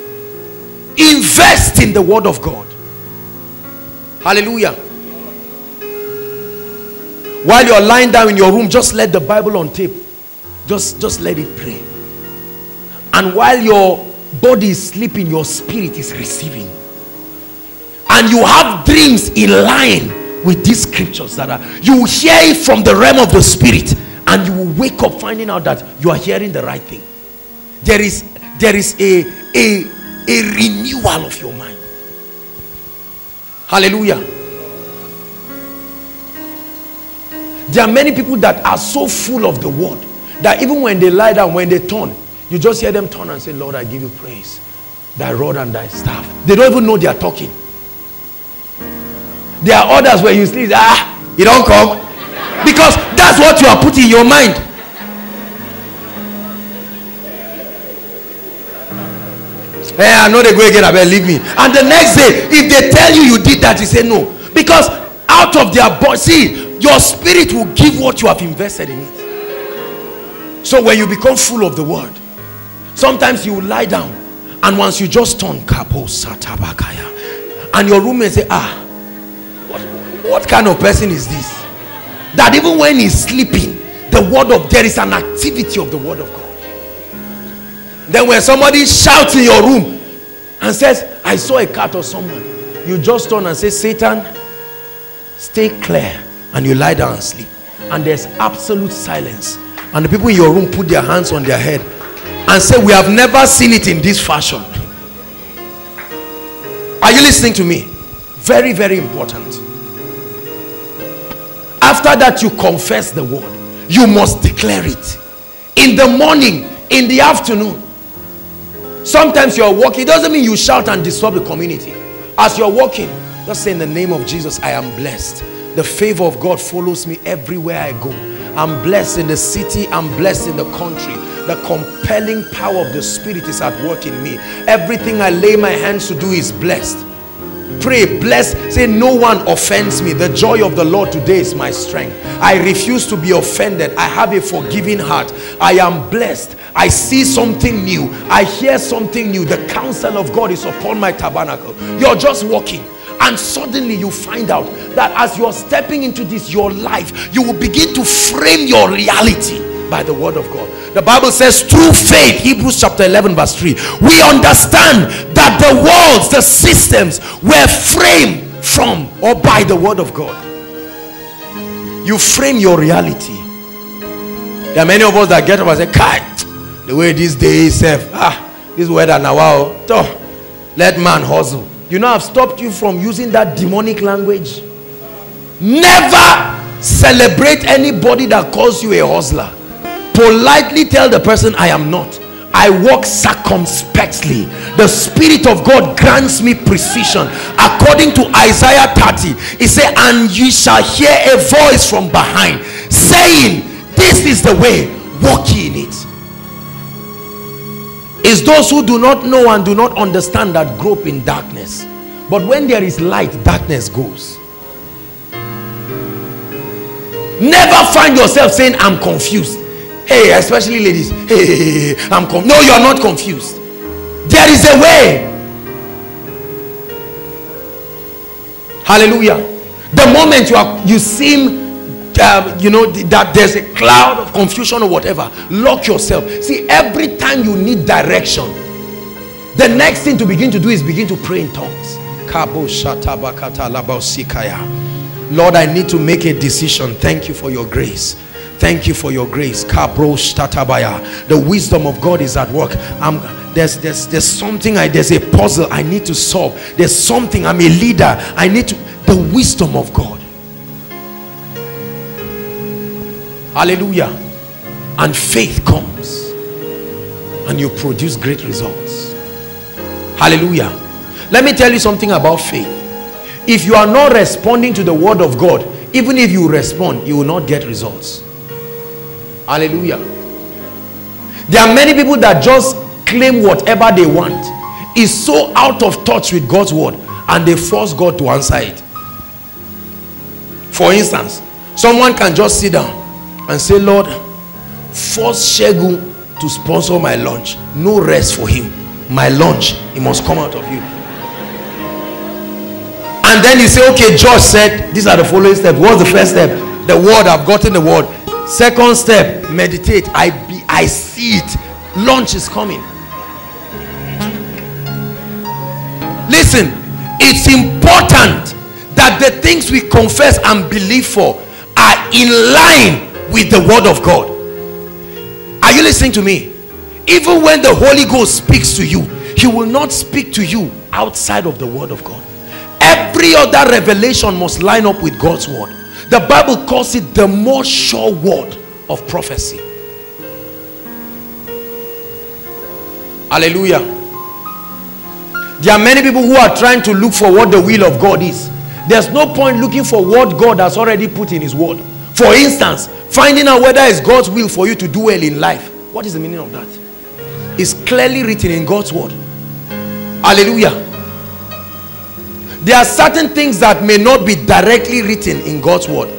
Invest in the word of God. Hallelujah. While you're lying down in your room just let the bible on tape. Just just let it play and while your body is sleeping your spirit is receiving. And you have dreams in line with these scriptures that are you hear it from the realm of the spirit and you will wake up finding out that you are hearing the right thing. There is there is a a a renewal of your mind. Hallelujah. There are many people that are so full of the word that even when they lie down when they turn you just hear them turn and say lord i give you praise. Thy rod and thy staff. They don't even know they are talking. There are others where you sleep ah you don't come. Because that's what you are putting in your mind. Hey i know they go again I better leave me. And the next day if they tell you you did that you say no. Because out of their body see your spirit will give what you have invested in it. So when you become full of the word sometimes you lie down and once you just turn and your roommate say ah what, what kind of person is this? That even when he's sleeping the word of there is an activity of the word of God. Then when somebody shouts in your room and says I saw a cat or someone you just turn and say Satan stay clear and you lie down and sleep. And there's absolute silence. And the people in your room put their hands on their head and say we have never seen it in this fashion. Are you listening to me? Very very important. After that you confess the word. You must declare it. In the morning in the afternoon. Sometimes you're walking it doesn't mean you shout and disturb the community. As you're walking just say in the name of jesus i am blessed. The favor of god follows me everywhere i go i'm blessed in the city i'm blessed in the country. The compelling power of the spirit is at work in me. Everything i lay my hands to do is blessed. Pray bless say no one offends me. The joy of the lord today is my strength. I refuse to be offended. I have a forgiving heart. I am blessed. I see something new. I hear something new. The counsel of god is upon my tabernacle. You're just walking and suddenly you find out that as you're stepping into this your life you will begin to frame your reality by the word of God. The Bible says through faith, Hebrews chapter 11 verse 3, we understand that the worlds, the systems were framed from or by the word of God. You frame your reality. There are many of us that get up and say, Kai, the way this day is ah, this weather now, wow, let man hustle. You know, I've stopped you from using that demonic language. Never celebrate anybody that calls you a hustler. Politely tell the person I am not. I walk circumspectly. The spirit of God grants me precision. According to Isaiah 30 he said and you shall hear a voice from behind saying this is the way walk in it is those who do not know and do not understand that grope in darkness. But when there is light darkness goes. Never find yourself saying I'm confused. Hey especially ladies. <laughs> Hey i'm confused. no you are not confused. There is a way. Hallelujah. The moment you are you seem uh, you know that there's a cloud. of confusion or whatever lock yourself. See every time you need direction the next thing to begin to do is begin to pray in tongues. Lord i need to make a decision. Thank you for your grace. Thank you for your grace. The wisdom of god is at work. I'm there's there's there's something i there's a puzzle i need to solve. There's something i'm a leader. I need to the wisdom of god hallelujah and faith comes and you produce great results hallelujah let me tell you something about faith if you are not responding to the word of god even if you respond you will not get results Hallelujah. There are many people that just claim whatever they want. Is so out of touch with God's word and they force God to answer it. For instance, someone can just sit down and say, Lord, force Shegun to sponsor my lunch. No rest for him. My lunch, it must come out of you. And then you say, okay, Josh said, these are the following steps. What's the first step? the word i've gotten the word second step meditate i be i see it lunch is coming listen it's important that the things we confess and believe for are in line with the word of god. Are you listening to me? Even when the holy ghost speaks to you he will not speak to you outside of the word of god. Every other revelation must line up with god's word. The bible calls it the more sure word of prophecy. Hallelujah. There are many people who are trying to look for what the will of god is. There's no point looking for what god has already put in his word for instance finding out whether it's god's will for you to do well in life. What is the meaning of that? It's clearly written in god's word. Hallelujah. There are certain things that may not be directly written in god's word.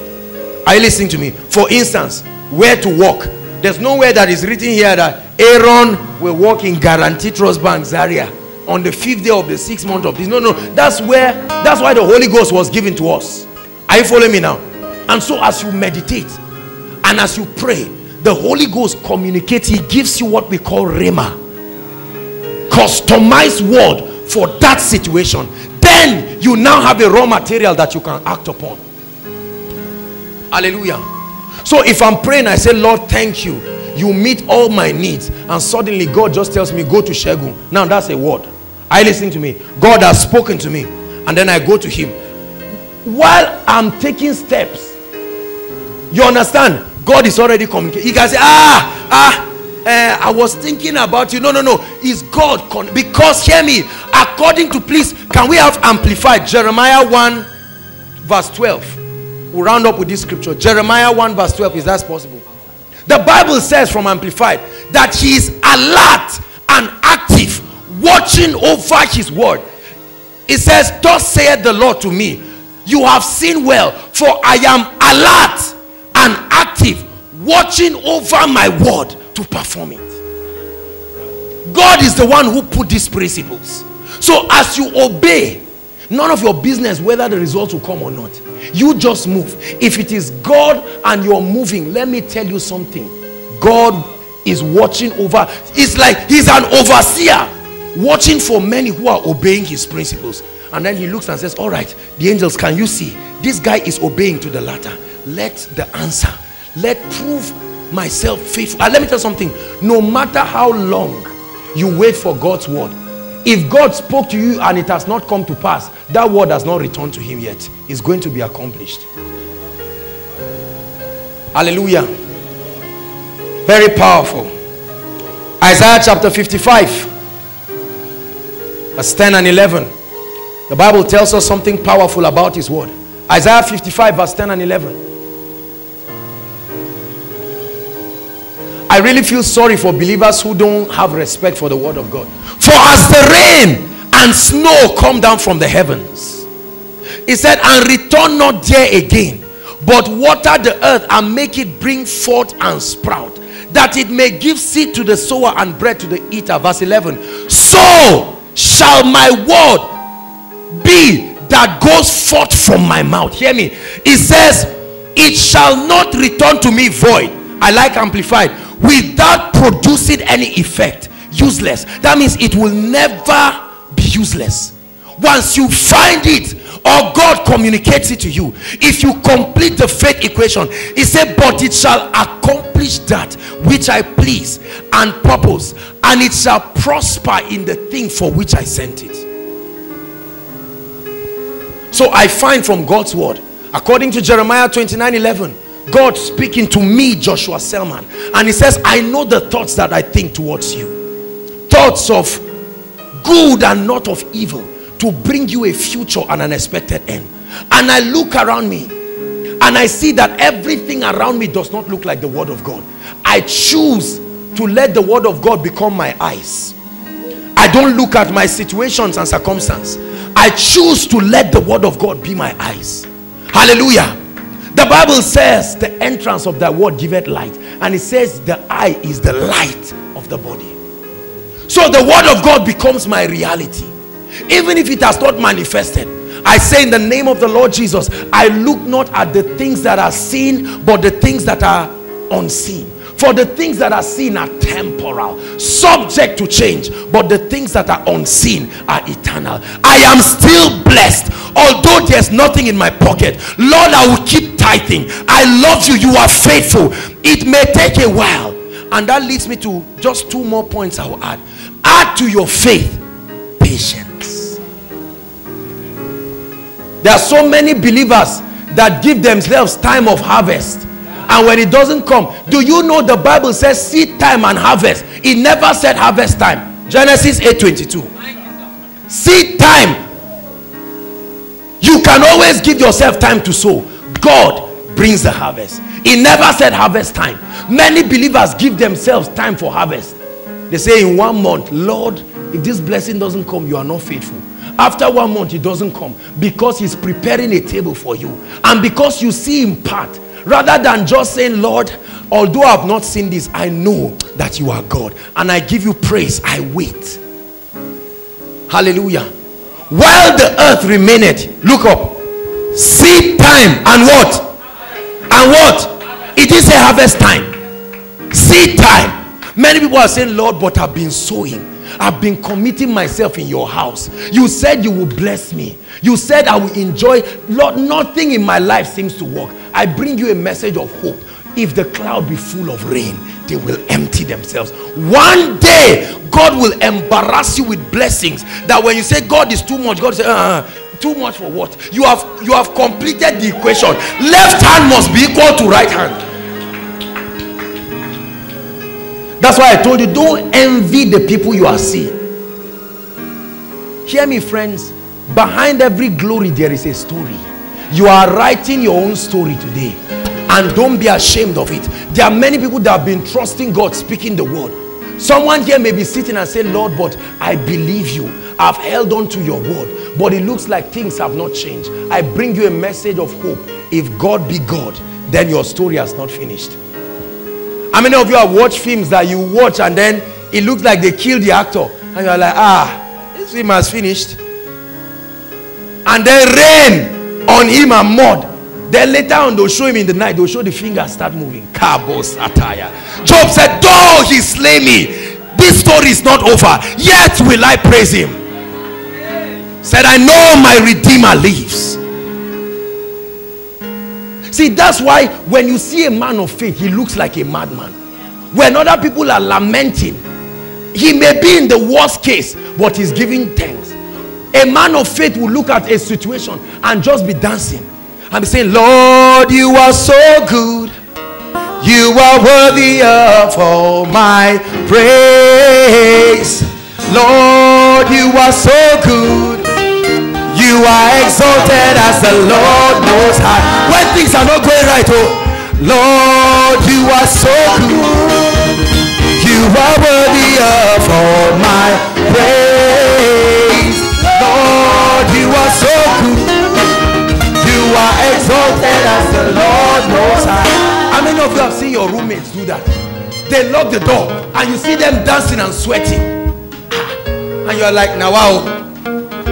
Are you listening to me? For instance where to walk there's nowhere that is written here that aaron will walk in Guaranty Trust Bank zaria on the fifth day of the sixth month of this. No no. That's where that's why the holy ghost was given to us. Are you following me now and so as you meditate and as you pray the holy ghost communicates he gives you what we call rhema. Customized word for that situation. Then you now have a raw material that you can act upon. Hallelujah. So if i'm praying i say lord thank you. You meet all my needs. And suddenly god just tells me go to shegun. Now that's a word. I listen to me? God has spoken to me. And then i go to him. While i'm taking steps you understand god is already communicating he can say ah ah uh, I was thinking about you. No, no, no. Is God because hear me. According to please, can we have amplified Jeremiah 1 verse 12? We'll round up with this scripture. Jeremiah 1 verse 12. Is that possible? The Bible says from amplified that he is alert and active, watching over his word. It says, Thus saith the Lord to me, You have seen well, for I am alert watching over my word to perform it. God is the one who put these principles. So as you obey, none of your business whether the results will come or not. You just move. If it is God and you're moving, let me tell you something. God is watching over. It's like he's an overseer watching for many who are obeying his principles. And then he looks and says, All right, the angels, can you see? This guy is obeying to the latter. Let the answer, let prove myself faithful. And let me tell you something. No matter how long you wait for God's word, if God spoke to you and it has not come to pass, that word has not returned to him yet. It's going to be accomplished. Hallelujah. Very powerful. Isaiah chapter 55, verse 10 and 11. The Bible tells us something powerful about his word. Isaiah 55, verse 10 and 11. I really feel sorry for believers who don't have respect for the word of God. For as the rain and snow come down from the heavens, he said, and return not there again, but water the earth and make it bring forth and sprout, that it may give seed to the sower and bread to the eater. Verse 11. So shall my word be that goes forth from my mouth. Hear me. It says, It shall not return to me void. I like amplified without producing any effect useless. That means it will never be useless. Once you find it or God communicates it to you if you complete the faith equation he said but it shall accomplish that which I please and purpose and it shall prosper in the thing for which I sent it. So I find from God's word according to Jeremiah 29 11 God speaking to me, Joshua Selman, and he says, I know the thoughts that I think towards you. Thoughts of good and not of evil to bring you a future and an expected end. And I look around me and I see that everything around me does not look like the word of God. I choose to let the word of God become my eyes. I don't look at my situations and circumstances. I choose to let the word of God be my eyes. Hallelujah. The Bible says the entrance of that word giveth light. And it says the eye is the light of the body. So the word of God becomes my reality. Even if it has not manifested. I say in the name of the Lord Jesus, I look not at the things that are seen, but the things that are unseen. For the things that are seen are temporal, subject to change, but the things that are unseen are eternal. I am still blessed, although there's nothing in my pocket. Lord, I will keep tithing. I love you. You are faithful. It may take a while. And that leads me to just two more points I will add. Add to your faith patience. There are so many believers that give themselves time of harvest and when it doesn't come do you know the bible says seed time and harvest it never said harvest time. Genesis 8 22 seed time. You can always give yourself time to sow. God brings the harvest. He never said harvest time. Many believers give themselves time for harvest. They say in one month lord if this blessing doesn't come you are not faithful. After one month it doesn't come because he's preparing a table for you. And because you see in part rather than just saying lord although i have not seen this i know that you are god. And i give you praise. I wait. Hallelujah. While the earth remaineth look up. Seed time and what? And what? It is a harvest time. Seed time. Many people are saying lord but i've been sowing. I've been committing myself in your house. You said you will bless me. You said I will enjoy. Lord, nothing in my life seems to work. I bring you a message of hope. If the cloud be full of rain, they will empty themselves. One day, God will embarrass you with blessings that when you say God is too much, God say, uh, too much for what? You have you have completed the equation. Left hand must be equal to right hand. That's why I told you, don't envy the people you are seeing. Hear me, friends. Behind every glory, there is a story. You are writing your own story today. And don't be ashamed of it. There are many people that have been trusting God, speaking the word. Someone here may be sitting and say, Lord, but I believe you. I've held on to your word. But it looks like things have not changed. I bring you a message of hope. If God be God, then your story has not finished. How many of you have watched films that you watch and then it looks like they killed the actor? And you're like, ah, this film has finished. And then rain on him and mud. Then later on, they'll show him in the night, they'll show the fingers start moving. Cabos attire. Job said, Though he slay me, this story is not over. Yet will I praise him. Said, I know my Redeemer lives. See, that's why when you see a man of faith, he looks like a madman. When other people are lamenting, he may be in the worst case, but he's giving thanks. A man of faith will look at a situation and just be dancing and be saying, Lord, you are so good. You are worthy of all my praise. Lord, you are so good. You are exalted as the Lord most high. When things are not going right, oh Lord, you are so good. You are worthy of all my praise. You are so good. You are exalted as the Lord most high. How many of you have seen your roommates do that? They lock the door and you see them dancing and sweating. And you're like, now wow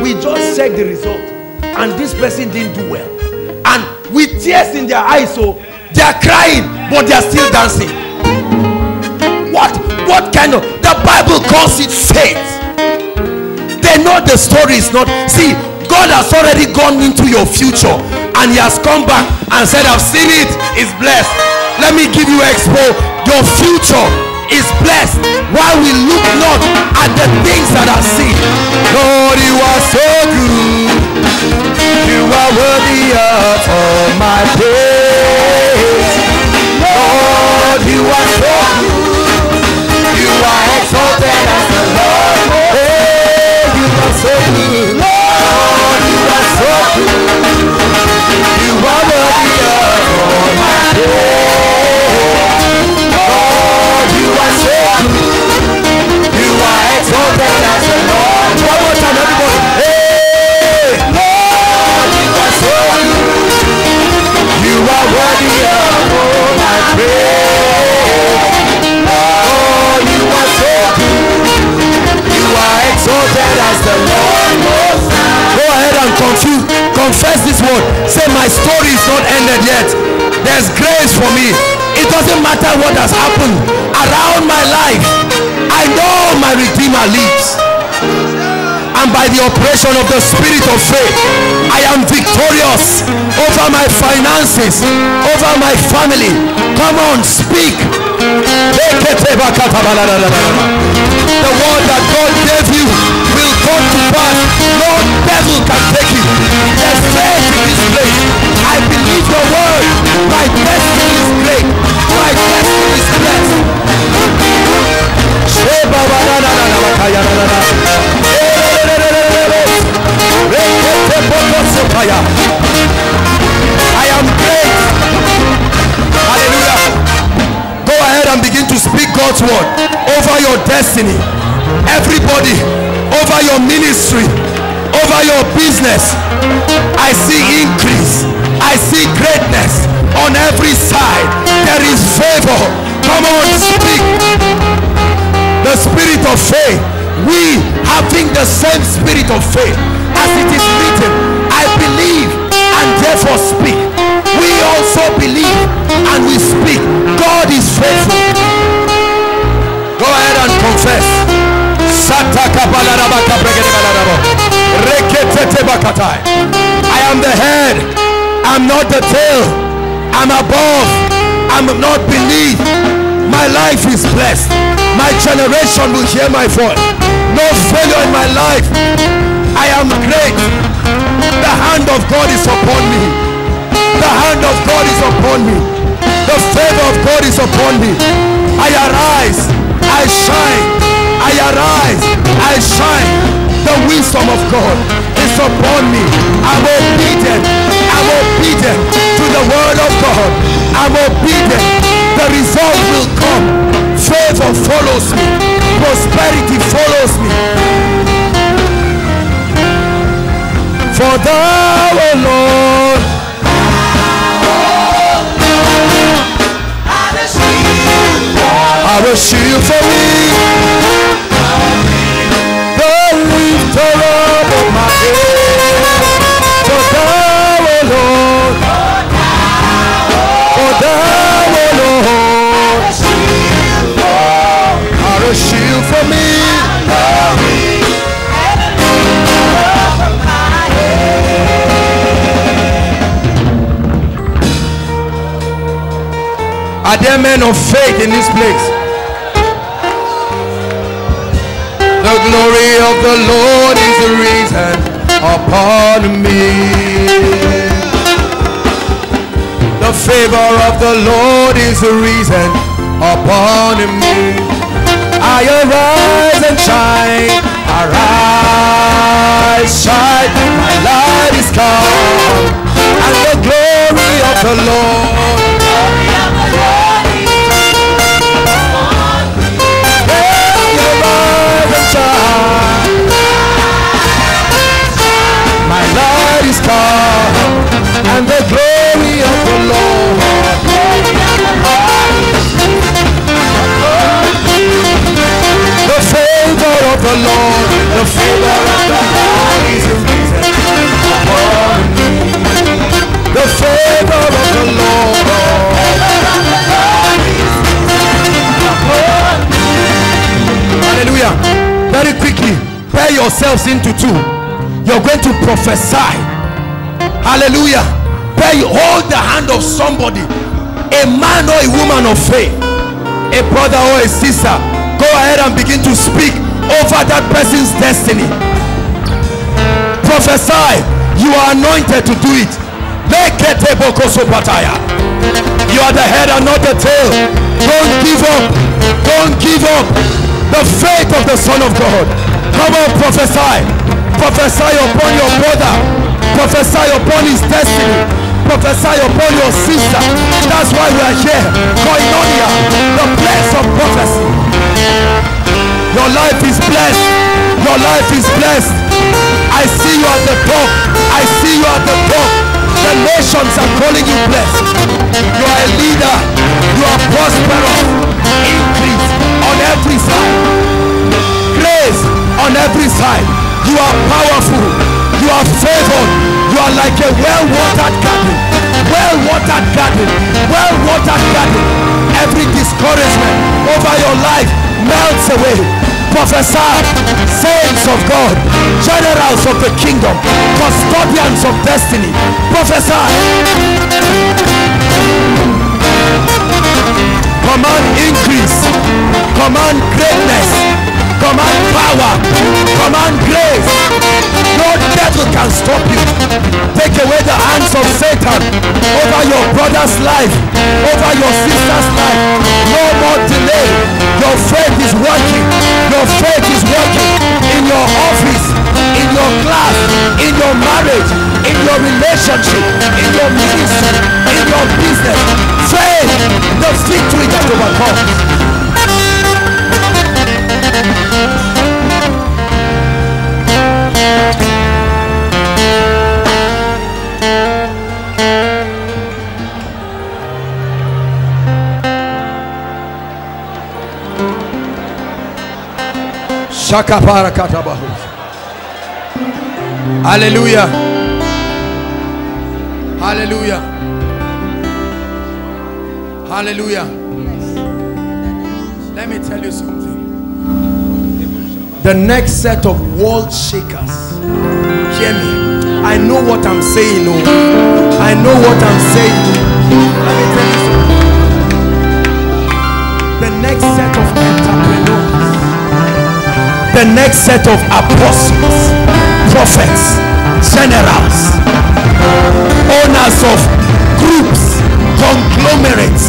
we just check the result and this person didn't do well and with tears in their eyes so they are crying but they are still dancing what what kind of the bible calls it faith they know the story is not see god has already gone into your future and he has come back and said i've seen it it's blessed let me give you expo your future is blessed while we look not at the things that are seen. Lord, you are so good. You are worthy of all my praise. Lord, you are so good. You are exalted as the Lord. Hey, you are so good. Ahead and confuse. Say, my story is not ended yet. There's grace for me. It doesn't matter what has happened around my life. I know my Redeemer lives. And by the operation of the spirit of faith, I am victorious over my finances, over my family. Come on, speak. The word that God gave you will come to pass. No devil can take it. Destiny. Everybody, over your ministry, over your business. I see increase. I see greatness on every side. There is favor. Come on, speak. The spirit of faith. We having the same spirit of faith as it is written. I believe and therefore speak. We also believe and we speak. God is faithful. Confess. I am the head. I'm not the tail. I'm above. I'm not beneath. My life is blessed. My generation will hear my voice. No failure in my life. I am great. The hand of God is upon me. The hand of God is upon me. The favor of God is upon me. I arise. I shine. I arise. I shine. The wisdom of God is upon me. I'm obedient. I'm obedient to the word of God. I'm obedient. The result will come. Favor follows me. Prosperity follows me. For thou, O Lord, are a shield for me. The lifter up of my head. For thou, O Lord, for thou, O Lord, are a shield for me. Are there men of faith in this place? The glory of the Lord is reason upon me. The favor of the Lord is the reason upon me. I arise and shine, arise, shine. My light is come, and the glory of the Lord. Lord, the favor of the Lord is upon me. The favor of the Lord. Hallelujah. Very quickly, pair yourselves into two. You're going to prophesy. Hallelujah. Pair, hold the hand of somebody, a man or a woman of faith, a brother or a sister. Go ahead and begin to speak over that person's destiny. Prophesy. You are anointed to do it. You are the head and not the tail. Don't give up. Don't give up the faith of the Son of God. Come on, prophesy. Prophesy upon your brother. Prophesy upon his destiny. Prophesy upon your sister. That's why we are here. Koinonia, the place of prophecy. Your life is blessed. Your life is blessed. I see you at the top. I see you at the top. The nations are calling you blessed. You are a leader. You are prosperous. Increase on every side. Grace on every side. You are powerful. You are favored. You are like a well-watered garden. Well-watered garden. Well-watered garden. Every discouragement over your life melts away. Prophesy, saints of God, generals of the kingdom, custodians of destiny. Prophesy. Command increase. Command greatness. Command power. Command grace. No devil can stop you. Take away the hands of Satan over your brother's life, over your sister's life. No more delay. Your faith is working. Your faith is working in your office, in your class, in your marriage, in your relationship, in your ministry, in your business. Faith, the victory that overcomes. Hallelujah. Hallelujah. Hallelujah. Let me tell you something. The next set of world shakers. Hear me. I know what I'm saying. Oh. I know what I'm saying. Let me tell you something. The next set of entrepreneurs the next set of apostles, prophets, generals, owners of groups, conglomerates,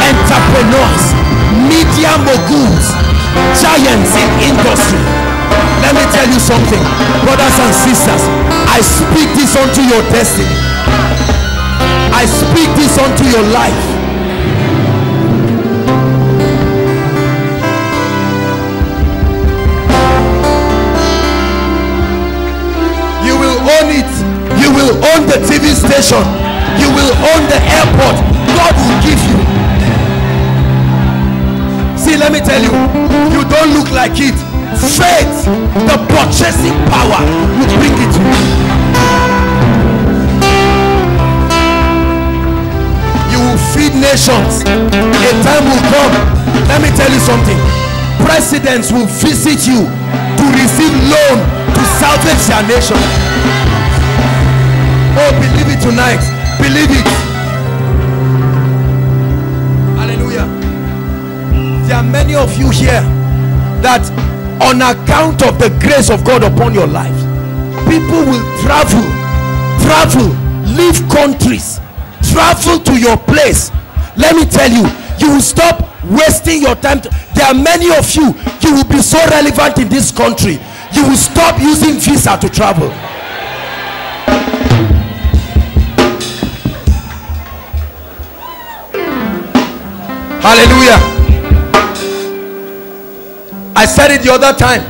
entrepreneurs, media moguls, giants in industry. Let me tell you something, brothers and sisters. I speak this unto your destiny. I speak this unto your life. Will own the TV station. You will own the airport. God will give you. See, let me tell you, you don't look like it. Faith, the purchasing power, will bring it to you. You will feed nations. A time will come. Let me tell you something. Presidents will visit you to receive loan to salvage their nation. Oh, believe it tonight. Believe it. Hallelujah. There are many of you here that on account of the grace of God upon your life, people will travel, travel, leave countries, travel to your place. Let me tell you, you will stop wasting your time. there are many of you, you will be so relevant in this country. You will stop using visa to travel. Hallelujah. I said it the other time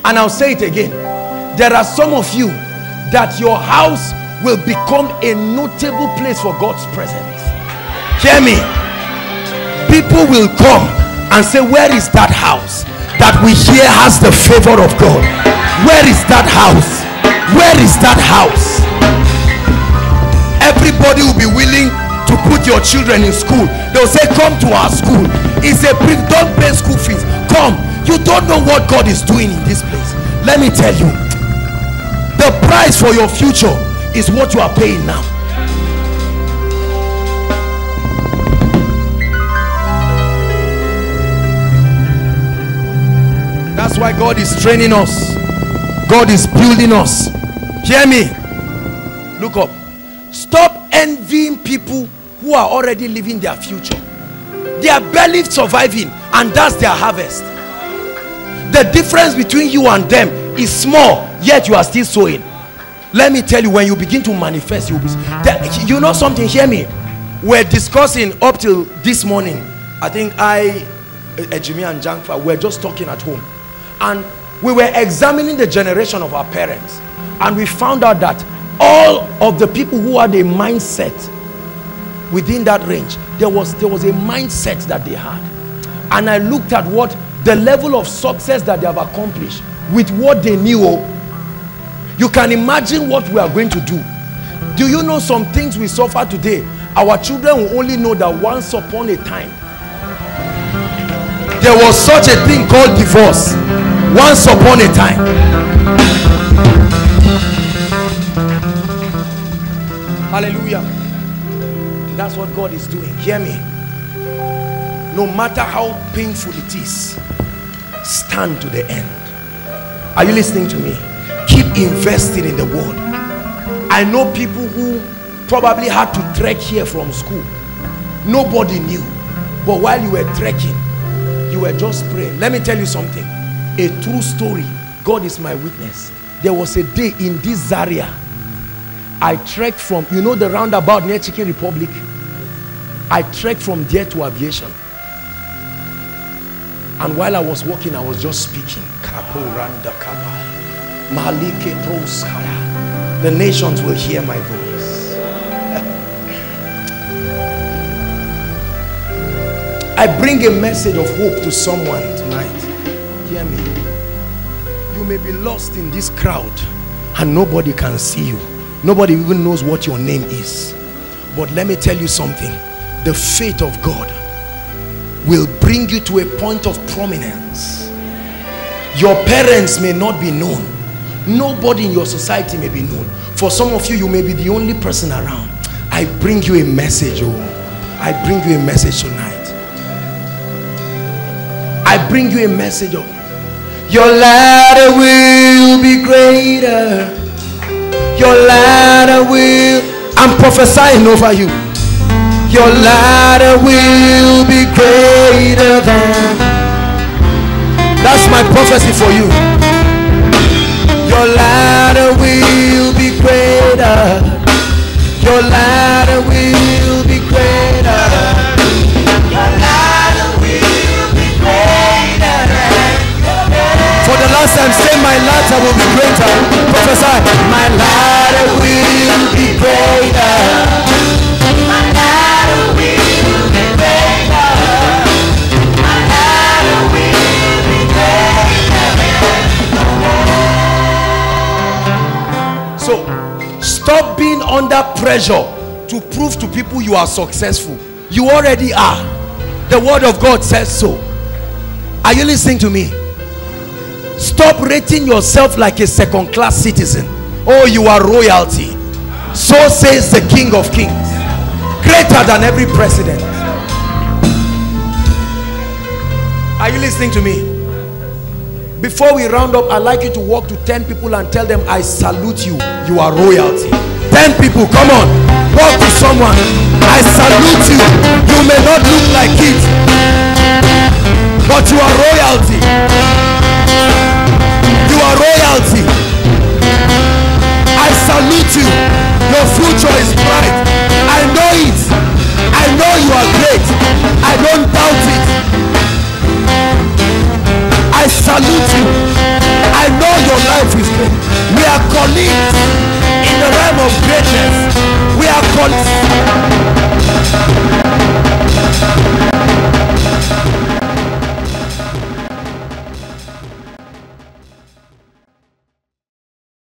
and I'll say it again. There are some of you that your house will become a notable place for God's presence. Hear me. People will come and say, Where is that house that we hear has the favor of God? Where is that house? Where is that house? Everybody will be willing to put your children in school. They'll say, Come to our school. It's a brief, don't pay school fees. Come. You don't know what God is doing in this place. Let me tell you, the price for your future is what you are paying now. That's why God is training us. God is building us. Hear me. Look up. Stop envying people who are already living their future. They are barely surviving, and that's their harvest. The difference between you and them is small, yet you are still sowing. Let me tell you, when you begin to manifest, be, you know something? Hear me. We're discussing up till this morning. I think I, Ejimi and Jankfa, were just talking at home, and we were examining the generation of our parents, and we found out that all of the people who had a mindset within that range there was there was a mindset that they had. And i looked at what the level of success that they have accomplished with what they knew oh, you can imagine what we are going to do. Do you know some things we suffer today? Our children will only know that once upon a time there was such a thing called divorce. Once upon a time. Hallelujah that's what God is doing. Hear me. No matter how painful it is stand to the end. Are you listening to me? Keep investing in the word. I know people who probably had to trek here from school. Nobody knew. But while you were trekking you were just praying. Let me tell you something. A true story. God is my witness. There was a day in this Zaria I trekked from you know the roundabout near Chicken Republic? I trekked from there to aviation. And while I was walking I was just speaking. The nations will hear my voice. <laughs> I bring a message of hope to someone tonight. Hear me. You may be lost in this crowd and nobody can see you nobody even knows what your name is. But let me tell you something. The faith of God will bring you to a point of prominence. Your parents may not be known. Nobody in your society may be known. For some of you you may be the only person around. I bring you a message oh. I bring you a message tonight. I bring you a message of your ladder will be greater your ladder will I'm prophesying over you. Your ladder will be greater than that's my prophecy for you. Your ladder will be greater. Your ladder last time say my ladder will be greater. Prophesy my ladder will be greater. My ladder will be greater my will be greater. So stop being under pressure to prove to people you are successful. You already are. The word of God says so. Are you listening to me stop rating yourself like a second class citizen. Oh you are royalty. So says the king of kings. Greater than every president. Are you listening to me? Before we round up i'd like you to walk to 10 people and tell them i salute you. You are royalty. 10 people come on. Walk to someone. I salute you. You may not look like it but you are royalty you are royalty. I salute you. Your future is bright. I know it. I know you are great. I don't doubt it. I salute you. I know your life is great. We are colleagues in the realm of greatness. We are colleagues